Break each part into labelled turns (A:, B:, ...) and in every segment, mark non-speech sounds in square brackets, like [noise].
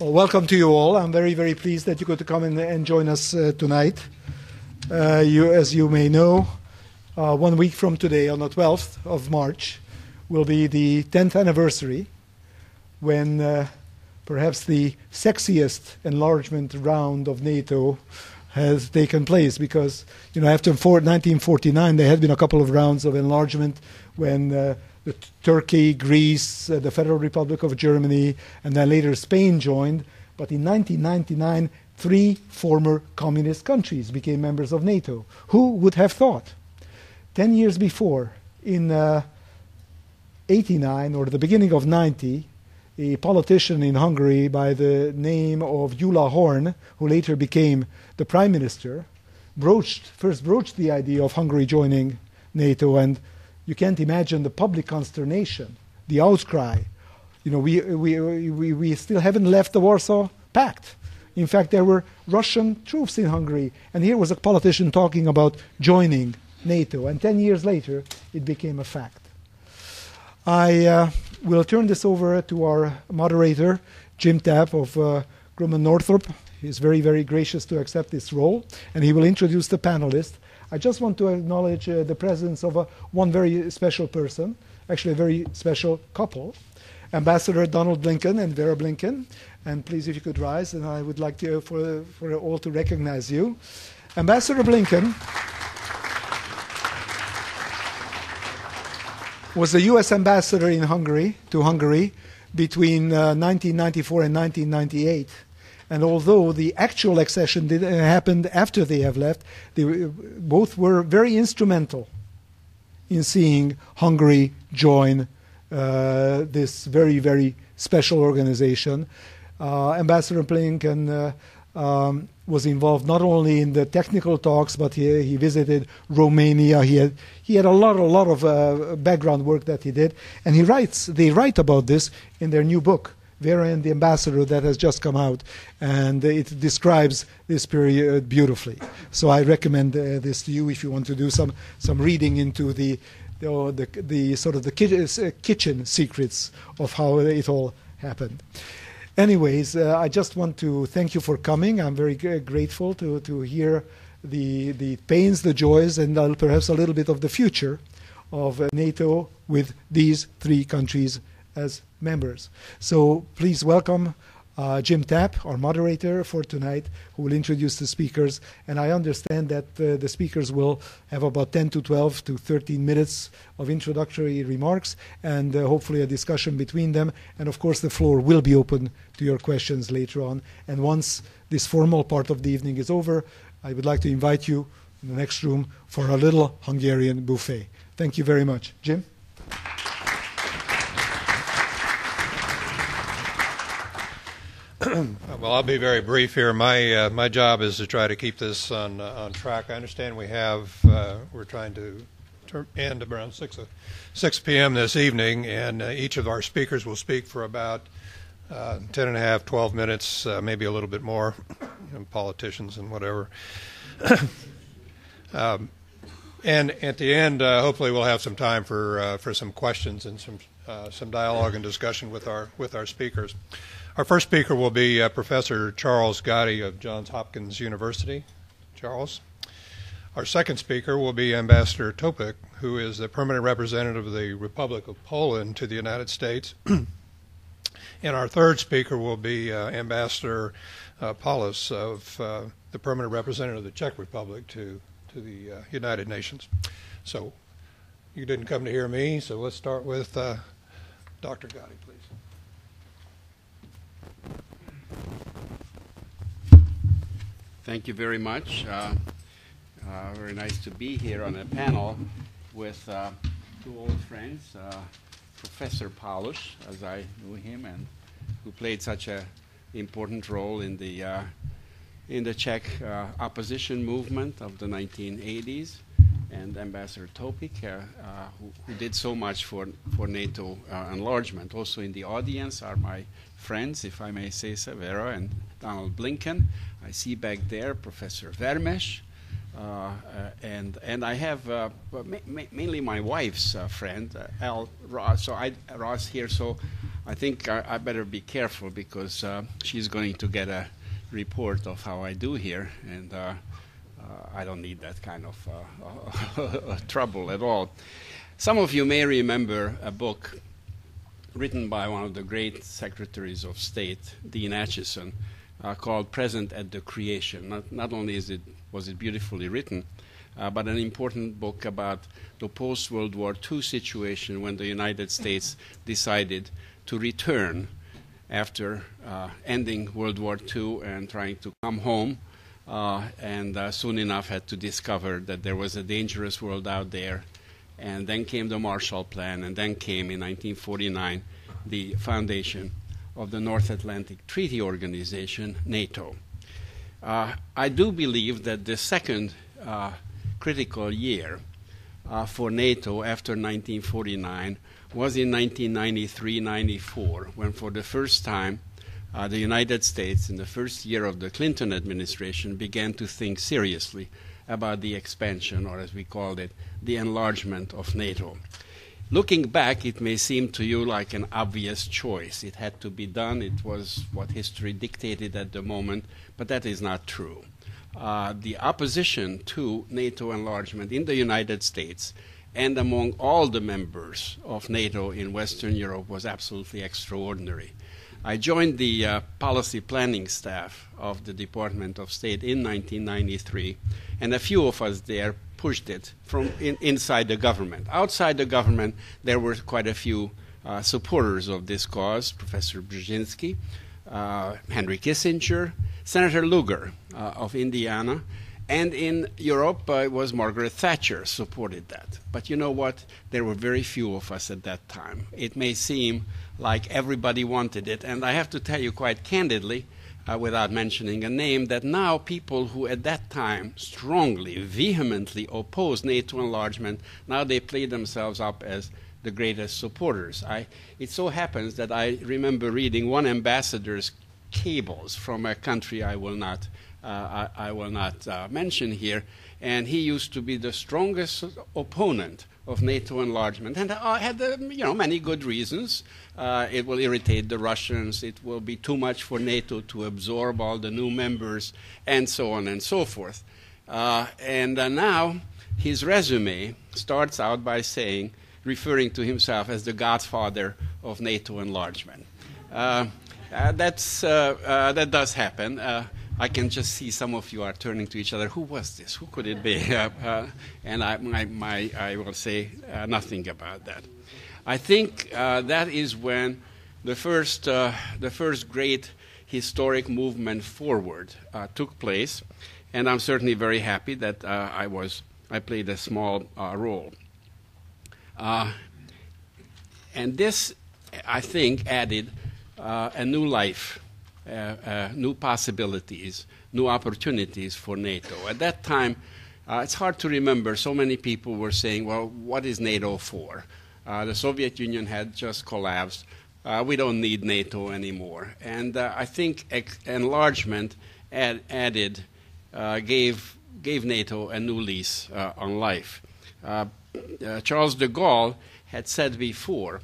A: Well, welcome to you all. I'm very, very pleased that you could come in and join us uh, tonight. Uh, you, as you may know, uh, one week from today, on the 12th of March, will be the 10th anniversary when uh, perhaps the sexiest enlargement round of NATO has taken place. Because, you know, after 1949, there had been a couple of rounds of enlargement when uh, Turkey, Greece, uh, the Federal Republic of Germany, and then later Spain joined. But in 1999, three former communist countries became members of NATO. Who would have thought? Ten years before, in uh, 89 or the beginning of 90, a politician in Hungary by the name of Gyula Horn, who later became the prime minister, broached, first broached the idea of Hungary joining NATO and you can't imagine the public consternation, the outcry. You know, we, we, we, we still haven't left the Warsaw Pact. In fact, there were Russian troops in Hungary, and here was a politician talking about joining NATO, and 10 years later, it became a fact. I uh, will turn this over to our moderator, Jim Tapp of uh, Grumman Northrop. He's very, very gracious to accept this role, and he will introduce the panelists. I just want to acknowledge uh, the presence of one very special person, actually a very special couple, Ambassador Donald Blinken and Vera Blinken. And please, if you could rise, and I would like to, for, for all to recognize you. Ambassador Blinken was the U.S. ambassador in Hungary to Hungary between uh, 1994 and 1998. And although the actual accession did, uh, happened after they have left, they both were very instrumental in seeing Hungary join uh, this very, very special organization. Uh, Ambassador Blinken uh, um, was involved not only in the technical talks, but he, he visited Romania. He had, he had a lot, a lot of uh, background work that he did. And he writes, they write about this in their new book, Vera and the Ambassador that has just come out, and it describes this period beautifully. So I recommend uh, this to you if you want to do some, some reading into the, the, the, the sort of the uh, kitchen secrets of how it all happened. Anyways, uh, I just want to thank you for coming. I'm very grateful to, to hear the, the pains, the joys, and uh, perhaps a little bit of the future of uh, NATO with these three countries as members. So please welcome uh, Jim Tapp, our moderator for tonight, who will introduce the speakers. And I understand that uh, the speakers will have about 10 to 12 to 13 minutes of introductory remarks and uh, hopefully a discussion between them. And of course, the floor will be open to your questions later on. And once this formal part of the evening is over, I would like to invite you in the next room for a little Hungarian buffet. Thank you very much. Jim? [clears throat]
B: well, I'll be very brief here. My uh, my job is to try to keep this on uh, on track. I understand we have uh, we're trying to end around six uh, six p.m. this evening, and uh, each of our speakers will speak for about uh, 10 and a half, 12 minutes, maybe a little bit more. You know, politicians and whatever. [coughs] um, and at the end, hopefully, we'll have some time for for some questions and some some dialogue and discussion with our with our speakers. Our first speaker will be uh, Professor Charles Gati of Johns Hopkins University. Charles. Our second speaker will be Ambassador Towpik, who is the permanent representative of the Republic of Poland to the United States. [clears throat] and our third speaker will be uh, Ambassador uh, Palouš of uh, the permanent representative of the Czech Republic to, to the uh, United Nations. So you didn't come to hear me, so let's start with uh, Dr. Gati, please.
C: Thank you very much. Uh, uh, very nice to be here on a panel with uh, two old friends, uh, Professor Palouš, as I knew him, and who played such an important role in the uh, in the Czech uh, opposition movement of the 1980s, and Ambassador Towpik, who, who, did so much for for NATO enlargement. Also in the audience are my friends, if I may say so, Vera and Donald Blinken. I see back there Professor Vermes. Uh, and and I have uh, ma- ma- mainly my wife's uh, friend, uh, Al Ross. So I Ross here. So I think I, I better be careful because she's going to get a report of how I do here, and I don't need that kind of [laughs] trouble at all. Some of you may remember a book written by one of the great secretaries of state, Dean Acheson, uh, called Present at the Creation. Not, not only is it, was it beautifully written, uh, but an important book about the post World War II situation when the United States decided to return after uh, ending World War II and trying to come home. Uh, and uh, soon enough had to discover that there was a dangerous world out there. And then came the Marshall Plan, and then came in 1949 the foundation of the North Atlantic Treaty Organization, NATO. Uh, I do believe that the second uh, critical year uh, for NATO after 1949 was in 1993 94, when for the first time uh, the United States, in the first year of the Clinton administration, began to think seriously about the expansion, or as we called it, the enlargement of NATO. Looking back, it may seem to you like an obvious choice. It had to be done, it was what history dictated at the moment, but that is not true uh, the opposition to NATO enlargement in the United States and among all the members of NATO in Western Europe was absolutely extraordinary. I joined the uh, policy planning staff of the Department of State in 1993, and a few of us there pushed it from in, inside the government. Outside the government, there were quite a few uh, supporters of this cause Professor Brzezinski, uh, Henry Kissinger, Senator Lugar uh, of Indiana, and in Europe, uh, it was Margaret Thatcher supported that. But you know what? There were very few of us at that time. It may seem like everybody wanted it, and I have to tell you quite candidly, uh, without mentioning a name, that now people who at that time strongly, vehemently opposed NATO enlargement, now they play themselves up as the greatest supporters. I, it so happens that I remember reading one ambassador's cables from a country I will not, uh, I, I, will not uh, mention here, and he used to be the strongest opponent of NATO enlargement, and I had uh, you know many good reasons. Uh, it will irritate the Russians. It will be too much for NATO to absorb all the new members, and so on and so forth. Uh, and now his resume starts out by saying, referring to himself as the godfather of NATO enlargement. Uh, uh, that's, uh, uh, that does happen. I can just see some of you are turning to each other. Who was this? Who could it be? [laughs] and I, my, my, I will say nothing about that. I think that is when the first, the first great historic movement forward uh, took place, and I'm certainly very happy that uh, I was I played a small uh, role. and this, I think, added uh, a new life, uh, uh, new possibilities, new opportunities for NATO. At that time, uh, it's hard to remember. So many people were saying, well, what is NATO for? Uh, the Soviet Union had just collapsed. Uh, we don't need NATO anymore. And I think ex- enlargement ad- added, gave, gave NATO a new lease on life. Charles de Gaulle had said before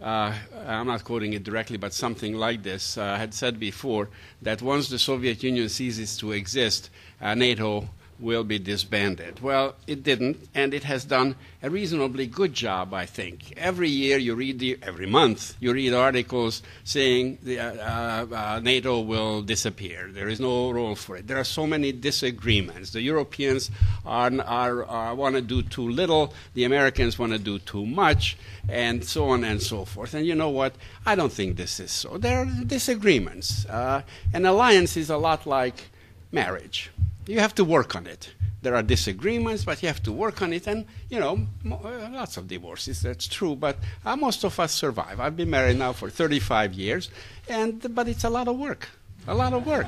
C: uh, I'm not quoting it directly, but something like this, uh, had said before that once the Soviet Union ceases to exist, uh, NATO will be disbanded. Well, it didn't, and it has done a reasonably good job, I think. Every year you read, the, every month, you read articles saying the, uh, uh, uh, NATO will disappear. There is no role for it. There are so many disagreements. The Europeans are, are, are want to do too little, the Americans want to do too much, and so on and so forth. And you know what? I don't think this is so. There are disagreements. Uh, an alliance is a lot like marriage you have to work on it. There are disagreements, but you have to work on it. And, you know, uh, lots of divorces, that's true. But uh, most of us survive. I've been married now for 35 years, and, but it's a lot of work. A lot of work.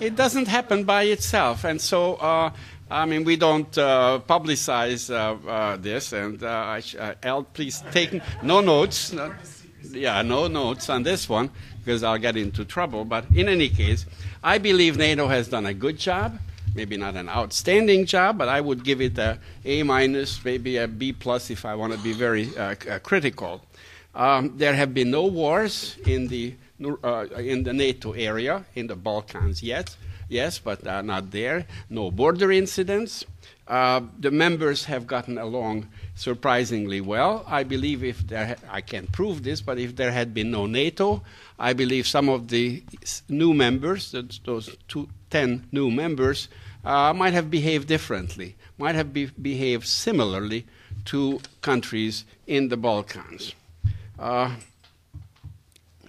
C: it doesn't happen by itself. And so, uh, I mean, we don't uh, publicize uh, uh, this. And uh, El, please take no notes. No, yeah, no notes on this one because I'll get into trouble. But in any case, I believe NATO has done a good job. Maybe not an outstanding job, but I would give it a A minus, maybe a B plus if I want to be very uh, uh, critical. Um, there have been no wars in the uh, in the NATO area in the Balkans yet. Yes, but uh, not there. No border incidents. Uh, the members have gotten along surprisingly well. I believe if there, I can't prove this, but if there had been no NATO, I believe some of the new members, those two, 10 new members, uh, might have behaved differently, might have be- behaved similarly to countries in the Balkans. Uh,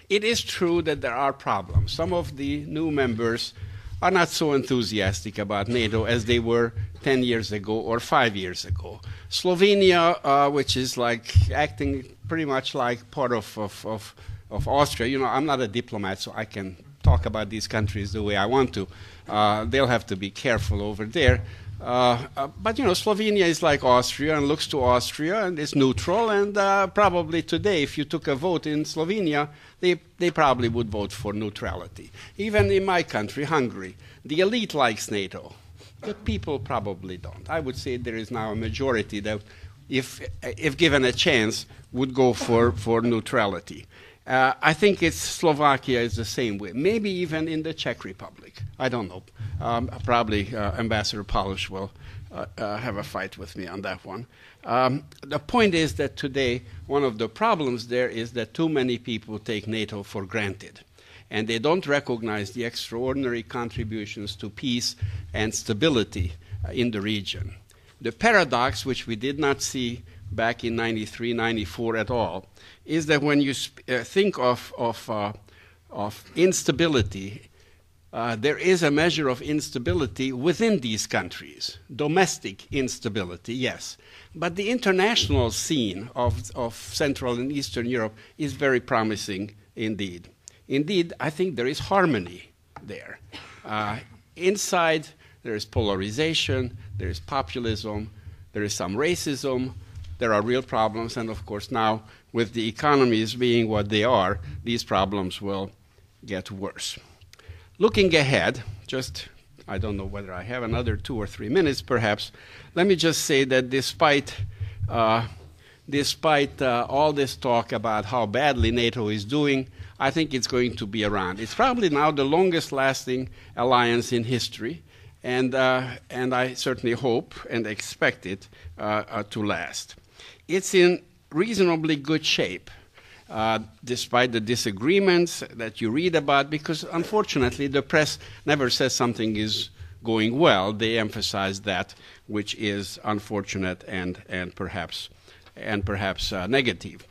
C: it is true that there are problems. Some of the new members are not so enthusiastic about NATO as they were 10 years ago or five years ago. Slovenia, uh, which is like acting pretty much like part of, of, of, of, Austria, you know, I'm not a diplomat, so I can talk about these countries the way I want to. Uh, they'll have to be careful over there. Uh, uh, but you know, Slovenia is like Austria and looks to Austria and is neutral. And uh, probably today, if you took a vote in Slovenia, they, they probably would vote for neutrality. Even in my country, Hungary, the elite likes NATO, the people probably don't. I would say there is now a majority that, if, if given a chance, would go for, for neutrality. Uh, I think it's Slovakia is the same way. Maybe even in the Czech Republic. I don't know. Um, probably uh, Ambassador Palouš will uh, uh, have a fight with me on that one. Um, the point is that today, one of the problems there is that too many people take NATO for granted. And they don't recognize the extraordinary contributions to peace and stability uh, in the region. The paradox, which we did not see back in 93, 94 at all, is that when you sp- uh, think of, of, uh, of instability, uh, there is a measure of instability within these countries, domestic instability, yes. But the international scene of, of Central and Eastern Europe is very promising indeed. Indeed, I think there is harmony there. Uh, inside, there is polarization, there is populism, there is some racism, there are real problems, and of course, now with the economies being what they are, these problems will get worse. Looking ahead, just I don't know whether I have another two or three minutes, perhaps. Let me just say that despite uh, despite uh, all this talk about how badly NATO is doing, I think it's going to be around. It's probably now the longest lasting alliance in history, and, uh, and I certainly hope and expect it uh, uh, to last it's in reasonably good shape. Uh, despite the disagreements that you read about, because unfortunately the press never says something is going well. They emphasize that, which is unfortunate and, and perhaps, and perhaps uh, negative.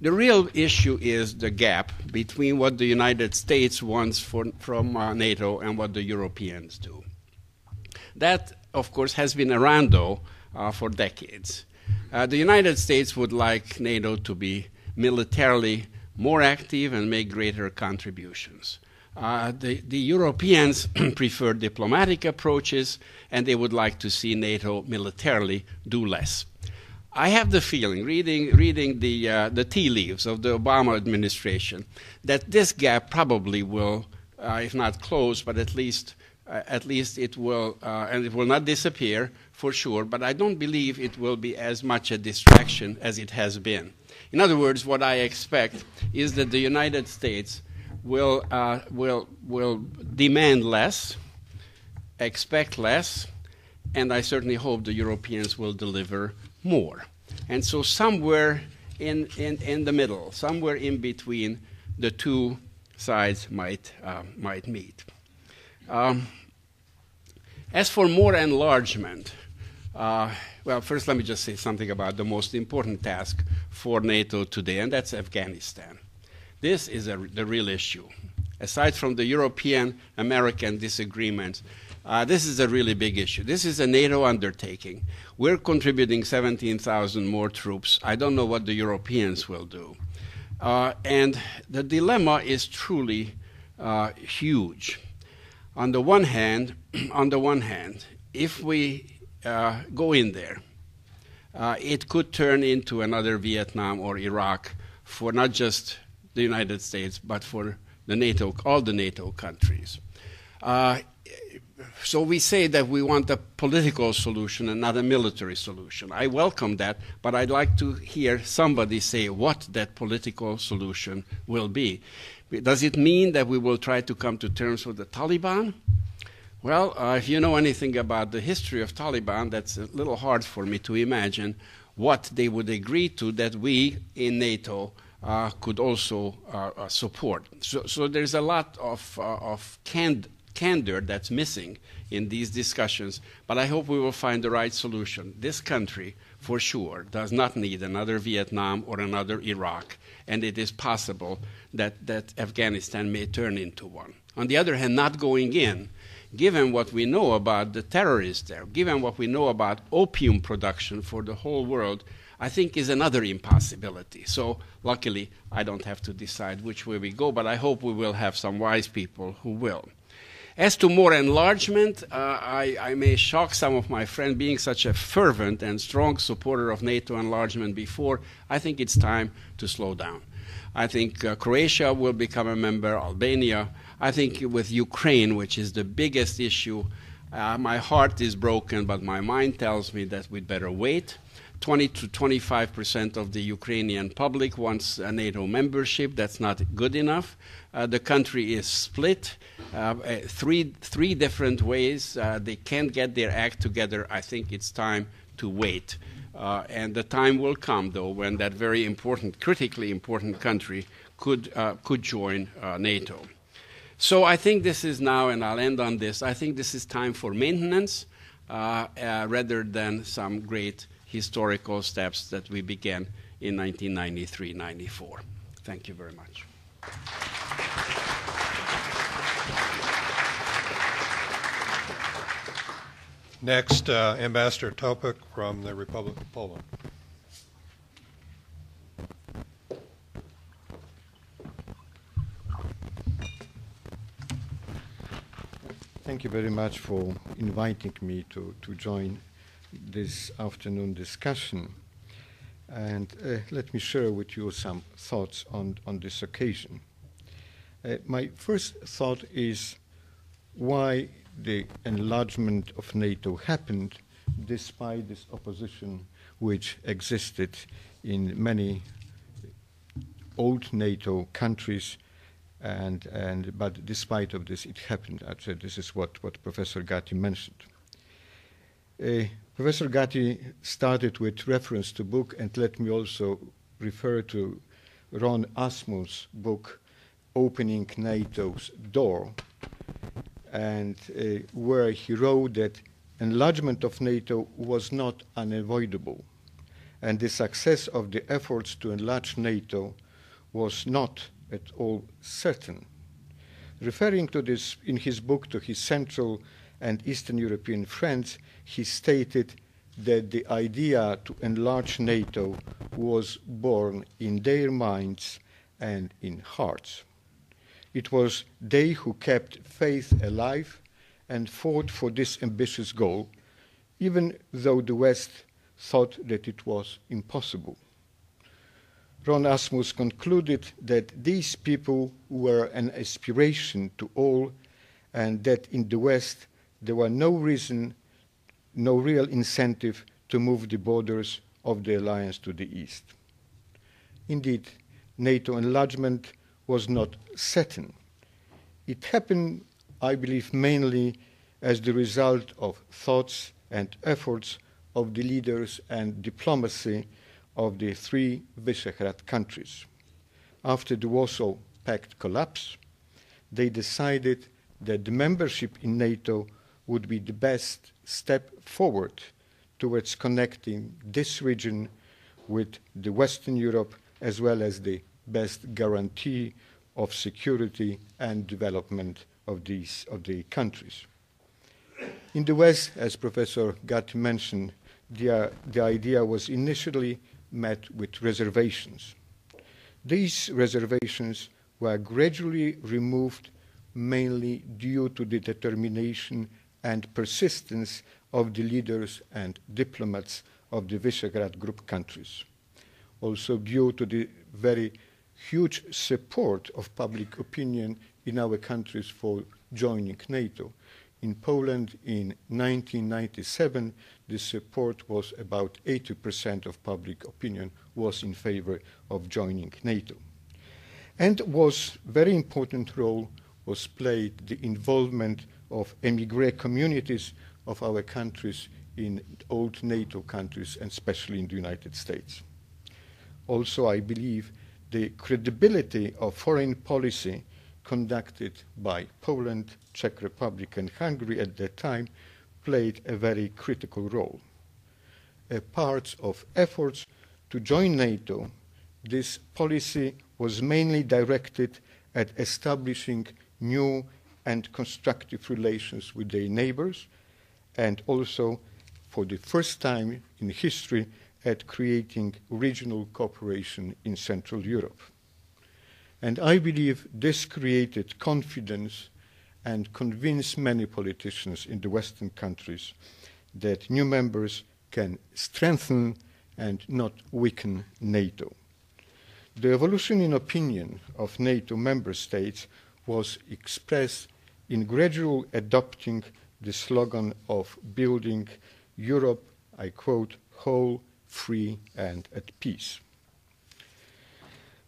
C: The real issue is the gap between what the United States wants for, from uh, NATO and what the Europeans do. That, of course, has been around, though, uh, for decades. Uh, the United States would like NATO to be militarily more active and make greater contributions. Uh, the, the, Europeans [clears throat] prefer diplomatic approaches, and they would like to see NATO militarily do less. I have the feeling, reading, reading the, uh, the tea leaves of the Obama administration, that this gap probably will, uh, if not close, but at least, uh, at least it will, uh, and it will not disappear, for sure, but I don't believe it will be as much a distraction as it has been. In other words, what I expect is that the United States will, uh, will, will demand less, expect less, and I certainly hope the Europeans will deliver more. And so, somewhere in, in, in the middle, somewhere in between, the two sides might, uh, might meet. Um, as for more enlargement, uh, well, first, let me just say something about the most important task for NATO today, and that's Afghanistan. This is a, the real issue. Aside from the European American disagreements, uh, this is a really big issue. This is a NATO undertaking. We're contributing 17,000 more troops. I don't know what the Europeans will do. Uh, and the dilemma is truly uh, huge. On the one hand, [clears throat] on the one hand, if we uh, go in there. Uh, it could turn into another Vietnam or Iraq for not just the United States, but for the NATO, all the NATO countries. Uh, so we say that we want a political solution and not a military solution. I welcome that, but I'd like to hear somebody say what that political solution will be. Does it mean that we will try to come to terms with the Taliban? Well, uh, if you know anything about the history of Taliban, that's a little hard for me to imagine what they would agree to that we in NATO uh, could also uh, uh support. So, so, there's a lot of, uh, of cand- candor that's missing in these discussions, but I hope we will find the right solution. This country, for sure, does not need another Vietnam or another Iraq, and it is possible that, that Afghanistan may turn into one. On the other hand, not going in, given what we know about the terrorists there, given what we know about opium production for the whole world, I think is another impossibility. So, luckily, I don't have to decide which way we go, but I hope we will have some wise people who will. As to more enlargement, uh, I, I, may shock some of my friends being such a fervent and strong supporter of NATO enlargement before. I think it's time to slow down. I think uh, Croatia will become a member, Albania. I think with Ukraine, which is the biggest issue, uh, my heart is broken, but my mind tells me that we'd better wait. 20 to 25 percent of the Ukrainian public wants a NATO membership. That's not good enough. Uh, the country is split uh, uh, three three different ways. Uh, they can't get their act together. I think it's time to wait. Uh, and the time will come, though, when that very important, critically important country could uh, could join NATO. So I think this is now, and I'll end on this. I think this is time for maintenance rather than some great historical steps that we began in 1993 94. Thank you very much.
B: Next, uh, Ambassador Towpik from the Republic of Poland.
D: Thank you very much for inviting me to, to join this afternoon discussion. And uh, let me share with you some thoughts on, on this occasion. Uh, my first thought is why the enlargement of NATO happened despite this opposition which existed in many old NATO countries and, and but despite of this it happened actually this is what, what Professor Gati mentioned. Uh, Professor Gati started with reference to book, and let me also refer to Ron Asmus' book, Opening NATO's Door, and uh, where he wrote that enlargement of NATO was not unavoidable, and the success of the efforts to enlarge NATO was not at all certain. Referring to this in his book to his Central and Eastern European friends, he stated that the idea to enlarge NATO was born in their minds and in hearts. It was they who kept faith alive and fought for this ambitious goal, even though the West thought that it was impossible. Ron Asmus concluded that these people were an aspiration to all, and that in the West there was no reason no real incentive to move the borders of the alliance to the east. Indeed, NATO enlargement was not certain. It happened, I believe, mainly as the result of thoughts and efforts of the leaders and diplomacy of the three Visegrad countries. After the Warsaw Pact collapse, they decided that the membership in NATO would be the best step forward towards connecting this region with the Western Europe as well as the best guarantee of security and development of these of the countries. In the West, as Professor Gatt mentioned, the, uh, the idea was initially met with reservations. These reservations were gradually removed mainly due to the determination and persistence of the leaders and diplomats of the Visegrad Group countries. Also, due to the very huge support of public opinion in our countries for joining NATO, In Poland in 1997, the support was about 80% of public opinion was in favor of joining NATO. And was very important role was played the involvement of emigre communities of our countries in old NATO countries and especially in the United States. Also, I believe the credibility of foreign policy conducted by Poland, Czech Republic, and Hungary at that time played a very critical role. A part of efforts to join NATO, this policy was mainly directed at establishing new and constructive relations with their neighbors, and also, for the first time in history, at creating regional cooperation in Central Europe. And I believe this created confidence and convince many politicians in the Western countries that new members can strengthen and not weaken NATO. The evolution in opinion of NATO member states was expressed in gradual adopting the slogan of building Europe, I quote, whole, free, and at peace.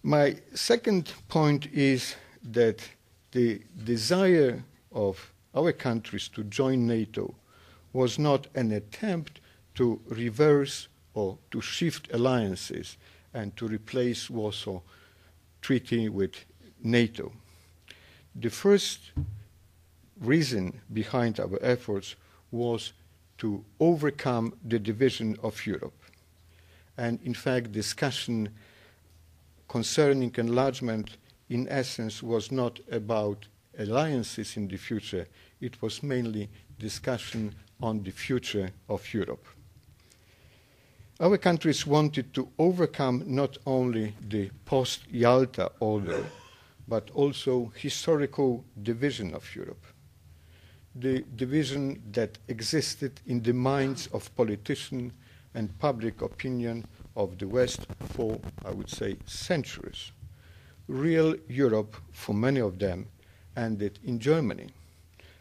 D: My second point is that the desire of our countries to join NATO was not an attempt to reverse or to shift alliances and to replace Warsaw Treaty with NATO. The first reason behind our efforts was to overcome the division of Europe. And in fact, discussion concerning enlargement, in essence, was not about alliances in the future, it was mainly discussion on the future of Europe. Our countries wanted to overcome not only the post Yalta order, but also historical division of Europe. The division that existed in the minds of politicians and public opinion of the West for, I would say, centuries. Real Europe, for many of them, ended in Germany.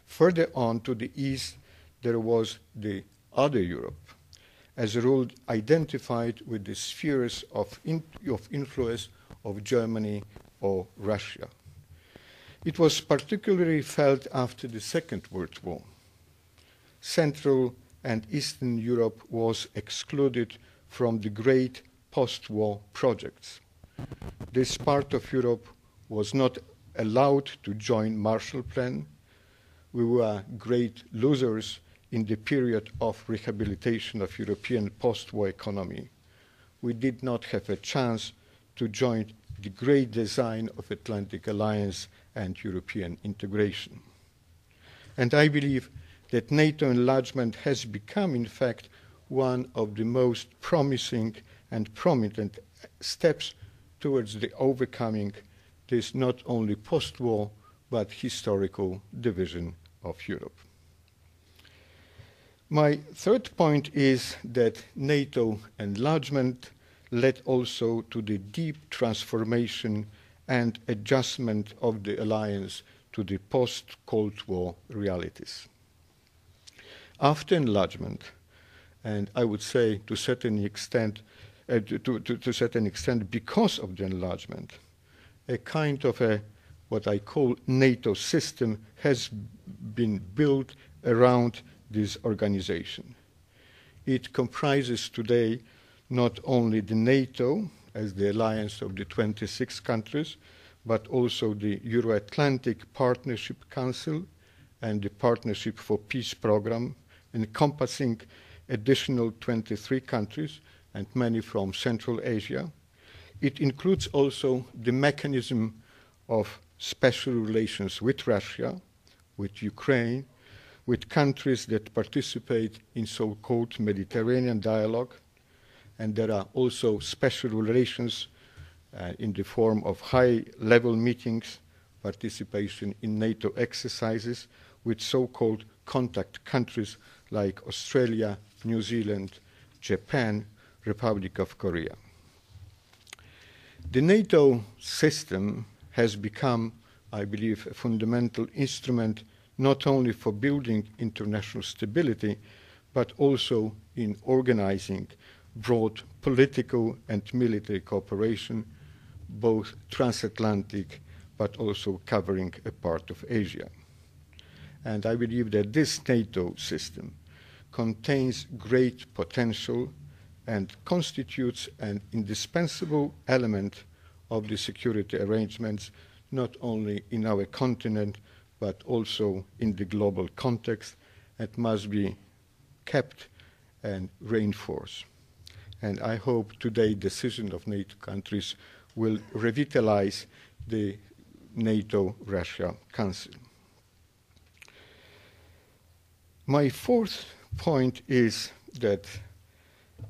D: Further on to the east, there was the other Europe, as a rule identified with the spheres of, in, of influence of Germany or Russia. It was particularly felt after the Second World War. Central and Eastern Europe was excluded from the great post war projects. This part of Europe was not allowed to join Marshall Plan. We were great losers in the period of rehabilitation of European post war economy. We did not have a chance to join the great design of Atlantic Alliance and European integration. And I believe that NATO enlargement has become, in fact, one of the most promising and prominent steps towards the overcoming this not only post war but historical division of Europe. My third point is that NATO enlargement led also to the deep transformation and adjustment of the alliance to the post Cold War realities. After enlargement, and I would say to certain extent, uh, to, to, to a certain extent because of the enlargement, a kind of a what I call NATO system has been built around this organization. It comprises today not only the NATO as the alliance of the 26 countries, but also the Euro Atlantic Partnership Council and the Partnership for Peace program, encompassing additional 23 countries and many from Central Asia. It includes also the mechanism of special relations with Russia, with Ukraine, with countries that participate in so called Mediterranean dialogue. And there are also special relations uh, in the form of high level meetings, participation in NATO exercises with so called contact countries like Australia, New Zealand, Japan, Republic of Korea. The NATO system has become, I believe, a fundamental instrument not only for building international stability, but also in organizing broad political and military cooperation, both transatlantic but also covering a part of Asia. And I believe that this NATO system contains great potential and constitutes an indispensable element of the security arrangements not only in our continent but also in the global context and must be kept and reinforced. And I hope today's decision of NATO countries will revitalize the NATO-Russia Council. My fourth point is that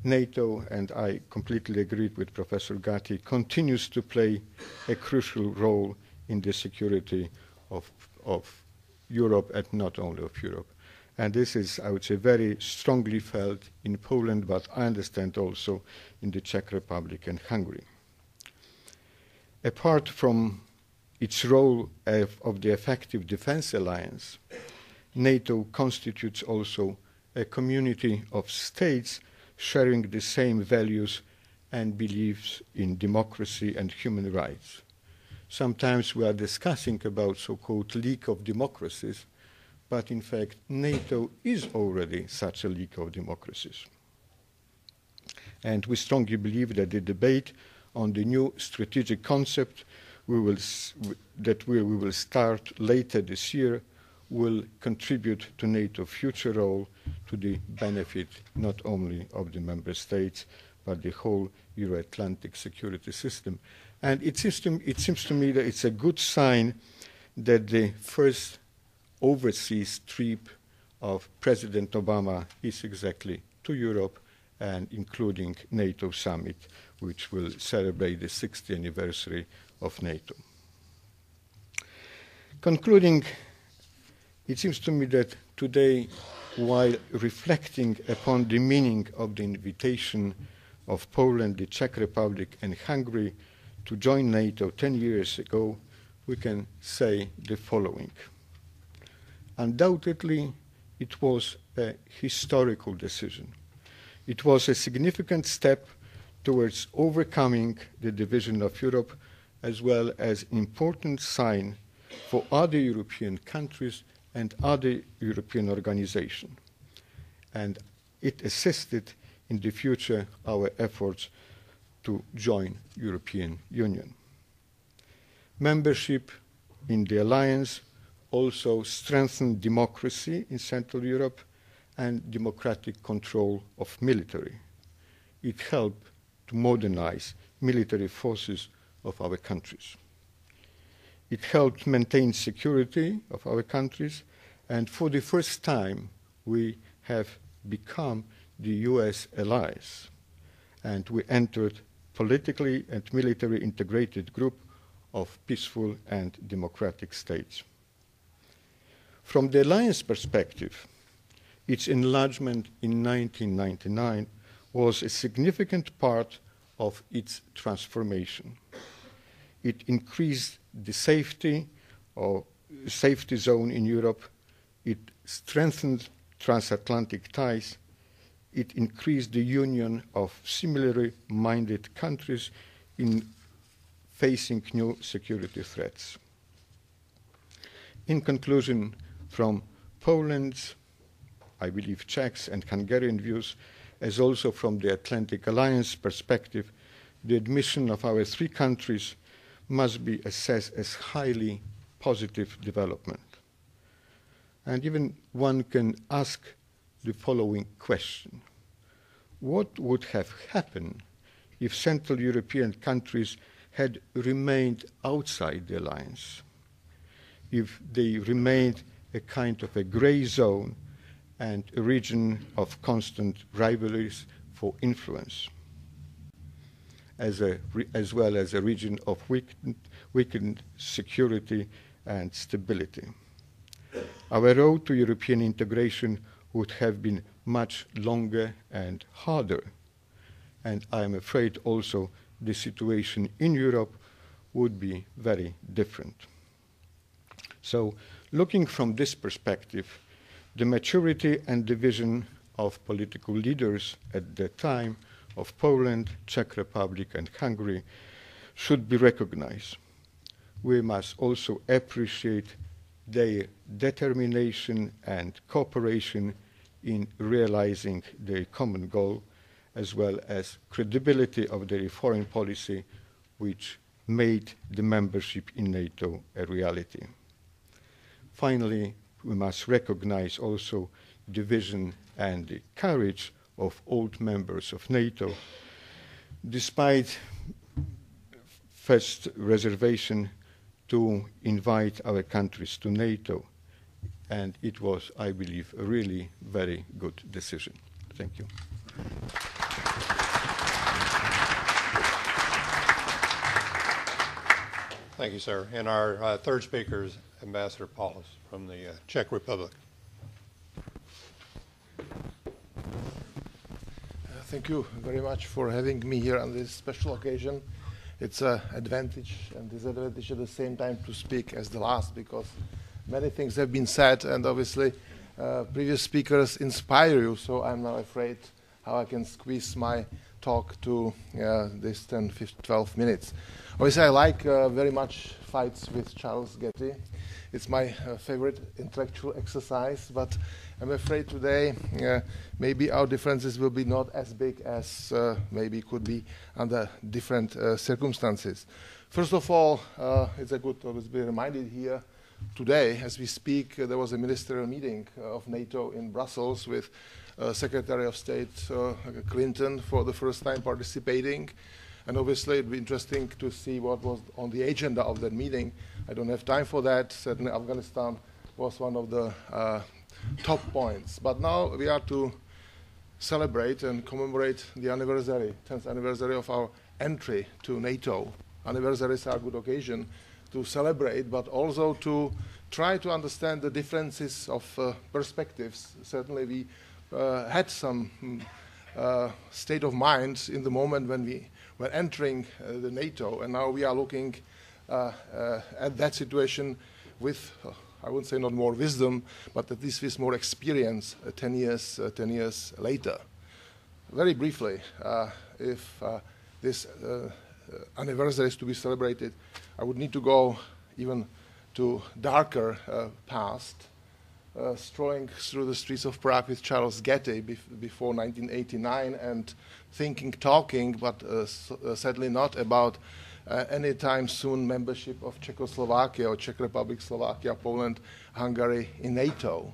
D: NATO, and I completely agree with Professor Gati, continues to play a crucial role in the security of, of Europe and not only of Europe. And this is, I would say, very strongly felt in Poland, but I understand also in the Czech Republic and Hungary. Apart from its role of, of the effective defense alliance, NATO constitutes also a community of states sharing the same values and beliefs in democracy and human rights. Sometimes we are discussing about so-called league of democracies, but in fact NATO is already such a league of democracies. And we strongly believe that the debate on the new strategic concept we will that we will start later this year will contribute to NATO's future role to the benefit not only of the member states but the whole Euro-Atlantic security system. And it seems, to, it seems to me that it's a good sign that the first overseas trip of President Obama is exactly to Europe and including NATO summit, which will celebrate the 60th anniversary of NATO. Concluding, it seems to me that today, while reflecting upon the meaning of the invitation of Poland, the Czech Republic, and Hungary to join NATO 10 years ago, we can say the following. Undoubtedly, it was a historical decision. It was a significant step towards overcoming the division of Europe as well as an important sign for other European countries and other European organizations. And it assisted in the future our efforts to join European Union. Membership in the alliance also strengthened democracy in Central Europe and democratic control of military. It helped to modernize military forces of our countries. It helped maintain security of our countries, and for the first time, we have become the US allies, and we entered politically and military integrated group of peaceful and democratic states. From the alliance perspective, its enlargement in 1999 was a significant part of its transformation. It increased the safety or safety zone in Europe. It strengthened transatlantic ties. It increased the union of similarly minded countries in facing new security threats. In conclusion, from Poland's, I believe, Czechs and Hungarian views, as also from the Atlantic Alliance perspective, the admission of our three countries must be assessed as highly positive development. And even one can ask the following question. What would have happened if Central European countries had remained outside the alliance? If they remained a kind of a gray zone and a region of constant rivalries for influence? as, a, as well as a region of weakened, weakened security and stability. Our road to European integration would have been much longer and harder. And I am afraid also the situation in Europe would be very different. So, looking from this perspective, the maturity and division of political leaders at the time of Poland, Czech Republic, and Hungary should be recognized. We must also appreciate their determination and cooperation in realizing the common goal, as well as credibility of their foreign policy, which made the membership in NATO a reality. Finally, we must recognize also the vision and the courage of old members of NATO, despite first reservation to invite our countries to NATO. And it was, I believe, a really very good decision. Thank you.
B: Thank you, sir. And our uh, third speaker is Ambassador Palouš from the uh, Czech Republic.
E: Thank you very much for having me here on this special occasion. It's an advantage and disadvantage at the same time to speak as the last because many things have been said and obviously uh, previous speakers inspire you. So I'm now afraid how I can squeeze my talk to uh, this 10, 15, 12 minutes. Obviously, I like uh, very much fights with Charles Gati. It's my uh, favorite intellectual exercise, but I'm afraid today uh, maybe our differences will be not as big as uh, maybe could be under different uh, circumstances. First of all, uh, it's a good to be reminded here today, as we speak, uh, there was a ministerial meeting uh, of NATO in Brussels with Secretary of State Clinton for the first time participating. And obviously, it'd be interesting to see what was on the agenda of that meeting. I don't have time for that. Certainly, Afghanistan was one of the top points. But now we are to celebrate and commemorate the anniversary, 10th anniversary of our entry to NATO. Anniversaries are a good occasion to celebrate, but also to try to understand the differences of uh, perspectives. Certainly, we uh, had some uh, state of mind in the moment when we were entering uh, the NATO, and now we are looking uh, uh, at that situation with I wouldn't say not more wisdom, but at least with more experience uh, 10, years, uh, 10 years later. Very briefly, uh, if uh, this uh, anniversary is to be celebrated, I would need to go even to darker uh, past, strolling through the streets of Prague with Charles Gati bef before 1989 and thinking, talking, but sadly not about uh, anytime soon membership of Czechoslovakia or Czech Republic, Slovakia, Poland, Hungary in NATO.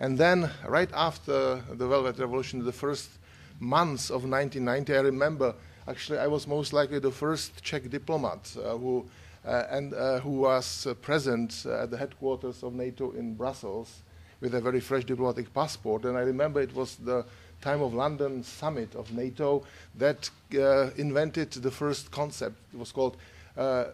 E: And then, right after the Velvet Revolution, the first months of 1990, I remember actually I was most likely the first Czech diplomat uh, who, uh, and, uh, who was uh, present at the headquarters of NATO in Brussels with a very fresh diplomatic passport. And I remember it was the time of London summit of NATO that uh, invented the first concept. It was called uh,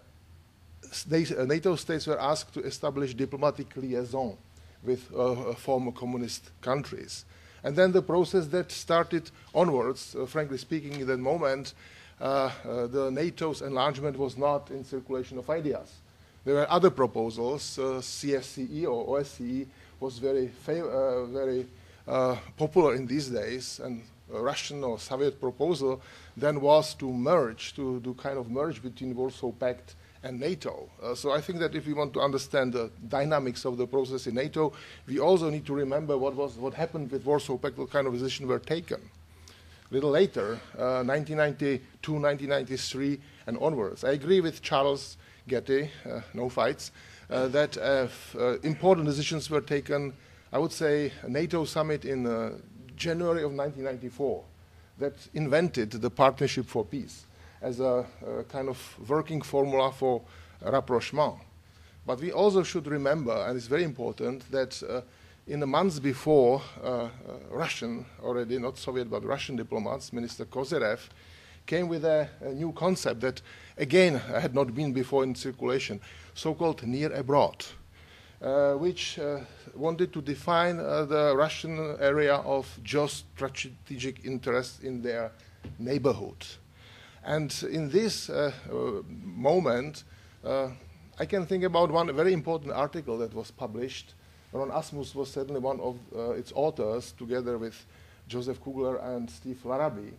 E: uh NATO states were asked to establish diplomatic liaison with uh, uh, former communist countries. And then the process that started onwards, uh, frankly speaking, in that moment, the NATO's enlargement was not in circulation of ideas. There were other proposals. CSCE or OSCE was very, very uh, popular in these days, and Russian or Soviet proposal then was to merge, to do kind of merge between Warsaw Pact and NATO. Uh, so I think that if we want to understand the dynamics of the process in NATO, we also need to remember what was what happened with Warsaw Pact, what kind of decisions were taken. A little later, uh, 1992, 1993, and onwards. I agree with Charles Gati, uh, no fights, uh, that uh, important decisions were taken I would say, NATO summit in uh, January of 1994 that invented the Partnership for Peace as a, a kind of working formula for rapprochement. But we also should remember, and it's very important, that uh, in the months before, uh, uh, Russian, already not Soviet, but Russian diplomats, Minister Kozyrev, came with a, a, new concept that, again, had not been before in circulation, so-called near abroad. Uh, which uh, wanted to define uh, the Russian area of geostrategic interest in their neighborhood. And in this moment, I can think about one very important article that was published. Ron Asmus was certainly one of uh, its authors, together with Joseph Kugler and Steve Larrabee,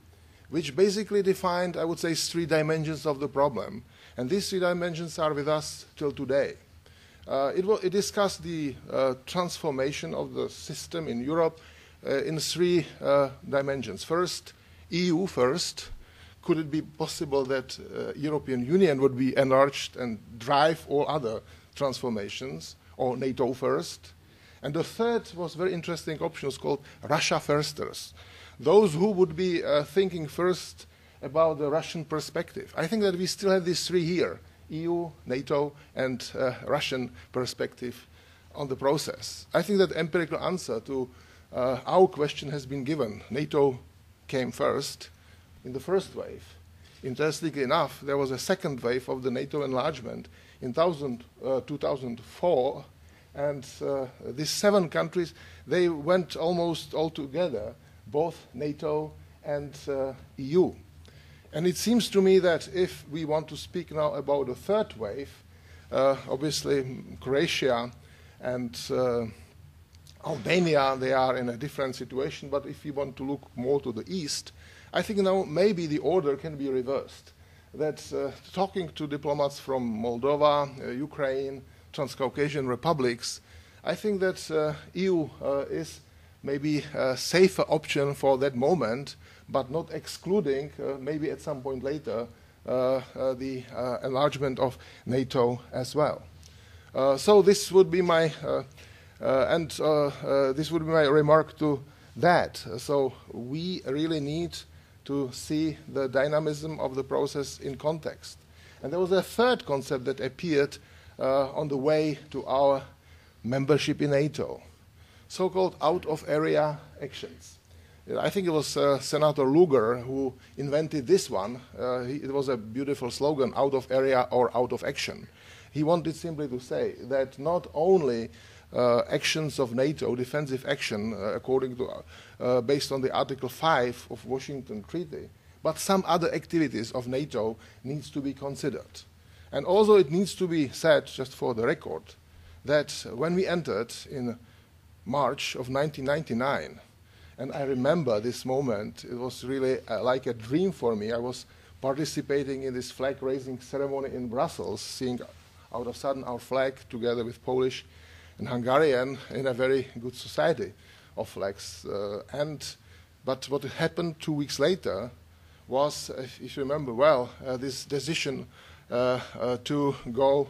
E: which basically defined, I would say, three dimensions of the problem. And these three dimensions are with us till today. Uh, it, it, discussed the uh, transformation of the system in Europe uh, in three uh, dimensions. First, EU first. Could it be possible that uh, European Union would be enlarged and drive all other transformations, or NATO first? And the third was very interesting option was called Russia firsters. Those who would be uh, thinking first about the Russian perspective. I think that we still have these three here EU, NATO, and uh, Russian perspective on the process. I think that empirical answer to uh, our question has been given. NATO came first in the first wave. Interestingly enough, there was a second wave of the NATO enlargement in 2000, uh, 2004, and uh, these seven countries, they went almost all together, both NATO and uh, EU. And it seems to me that if we want to speak now about a third wave, uh, obviously Croatia and uh, Albania, they are in a different situation, but if we want to look more to the east, I think now maybe the order can be reversed. That uh, talking to diplomats from Moldova, uh, Ukraine, Transcaucasian republics, I think that uh, EU uh, is maybe a safer option for that moment but not excluding, uh, maybe at some point later, uh, uh, the enlargement of NATO as well. so this would be my, and this would be my remark to that. So we really need to see the dynamism of the process in context. And there was a third concept that appeared uh, on the way to our membership in NATO, so called out of area actions. I think it was uh, Senator Lugar who invented this one. Uh, he, it was a beautiful slogan out of area or out of action. He wanted simply to say that not only uh, actions of NATO, defensive action, uh, according to, uh, based on the Article 5 of Washington Treaty, but some other activities of NATO needs to be considered. And also it needs to be said, just for the record, that when we entered in March of 1999, and I remember this moment. It was really uh, like a dream for me. I was participating in this flag raising ceremony in Brussels, seeing out of sudden our flag together with Polish and Hungarian in a very good society of flags. Uh, and but what happened two weeks later was, if you remember well, uh, this decision uh, uh, to go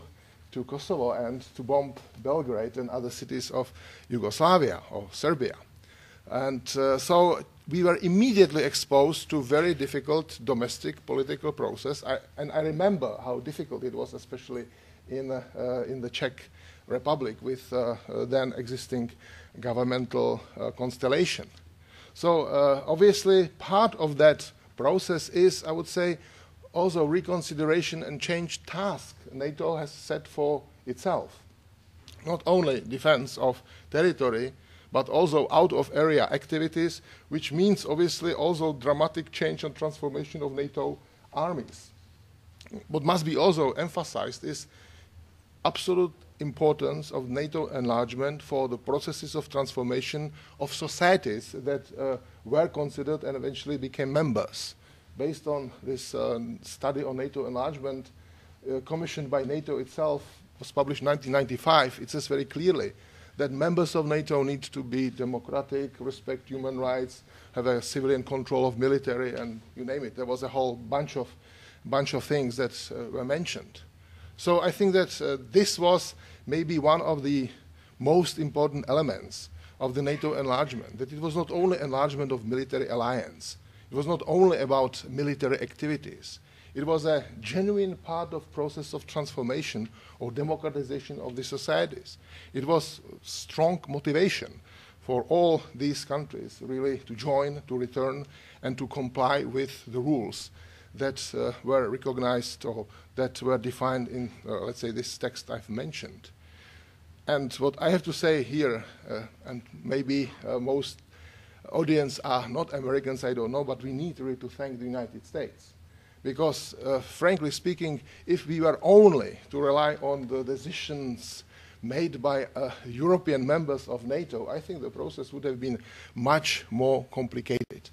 E: to Kosovo and to bomb Belgrade and other cities of Yugoslavia or Serbia. And uh, so we were immediately exposed to very difficult domestic political process. I, and I remember how difficult it was, especially in, uh, uh, in the Czech Republic with uh, uh, then existing governmental uh, constellation. So obviously part of that process is, I would say, also reconsideration and change task NATO has set for itself. Not only defense of territory, but also out of area activities, which means obviously also dramatic change and transformation of NATO armies. What must be also emphasized is absolute importance of NATO enlargement for the processes of transformation of societies that uh, were considered and eventually became members. Based on this uh, study on NATO enlargement uh, commissioned by NATO itself, was published in 1995, it says very clearly that members of NATO need to be democratic, respect human rights, have a civilian control of military, and you name it. There was a whole bunch of, bunch of things that uh, were mentioned. So I think that uh, this was maybe one of the most important elements of the NATO enlargement, that it was not only enlargement of military alliance, it was not only about military activities, it was a genuine part of process of transformation or democratization of the societies. It was strong motivation for all these countries really to join, to return, and to comply with the rules that uh, were recognized or that were defined in, uh, let's say, this text I've mentioned. And what I have to say here, uh, and maybe uh, most audience are not Americans, I don't know, but we need really to thank the United States Because, uh, frankly speaking, if we were only to rely on the decisions made by uh, European members of NATO, I think the process would have been much more complicated.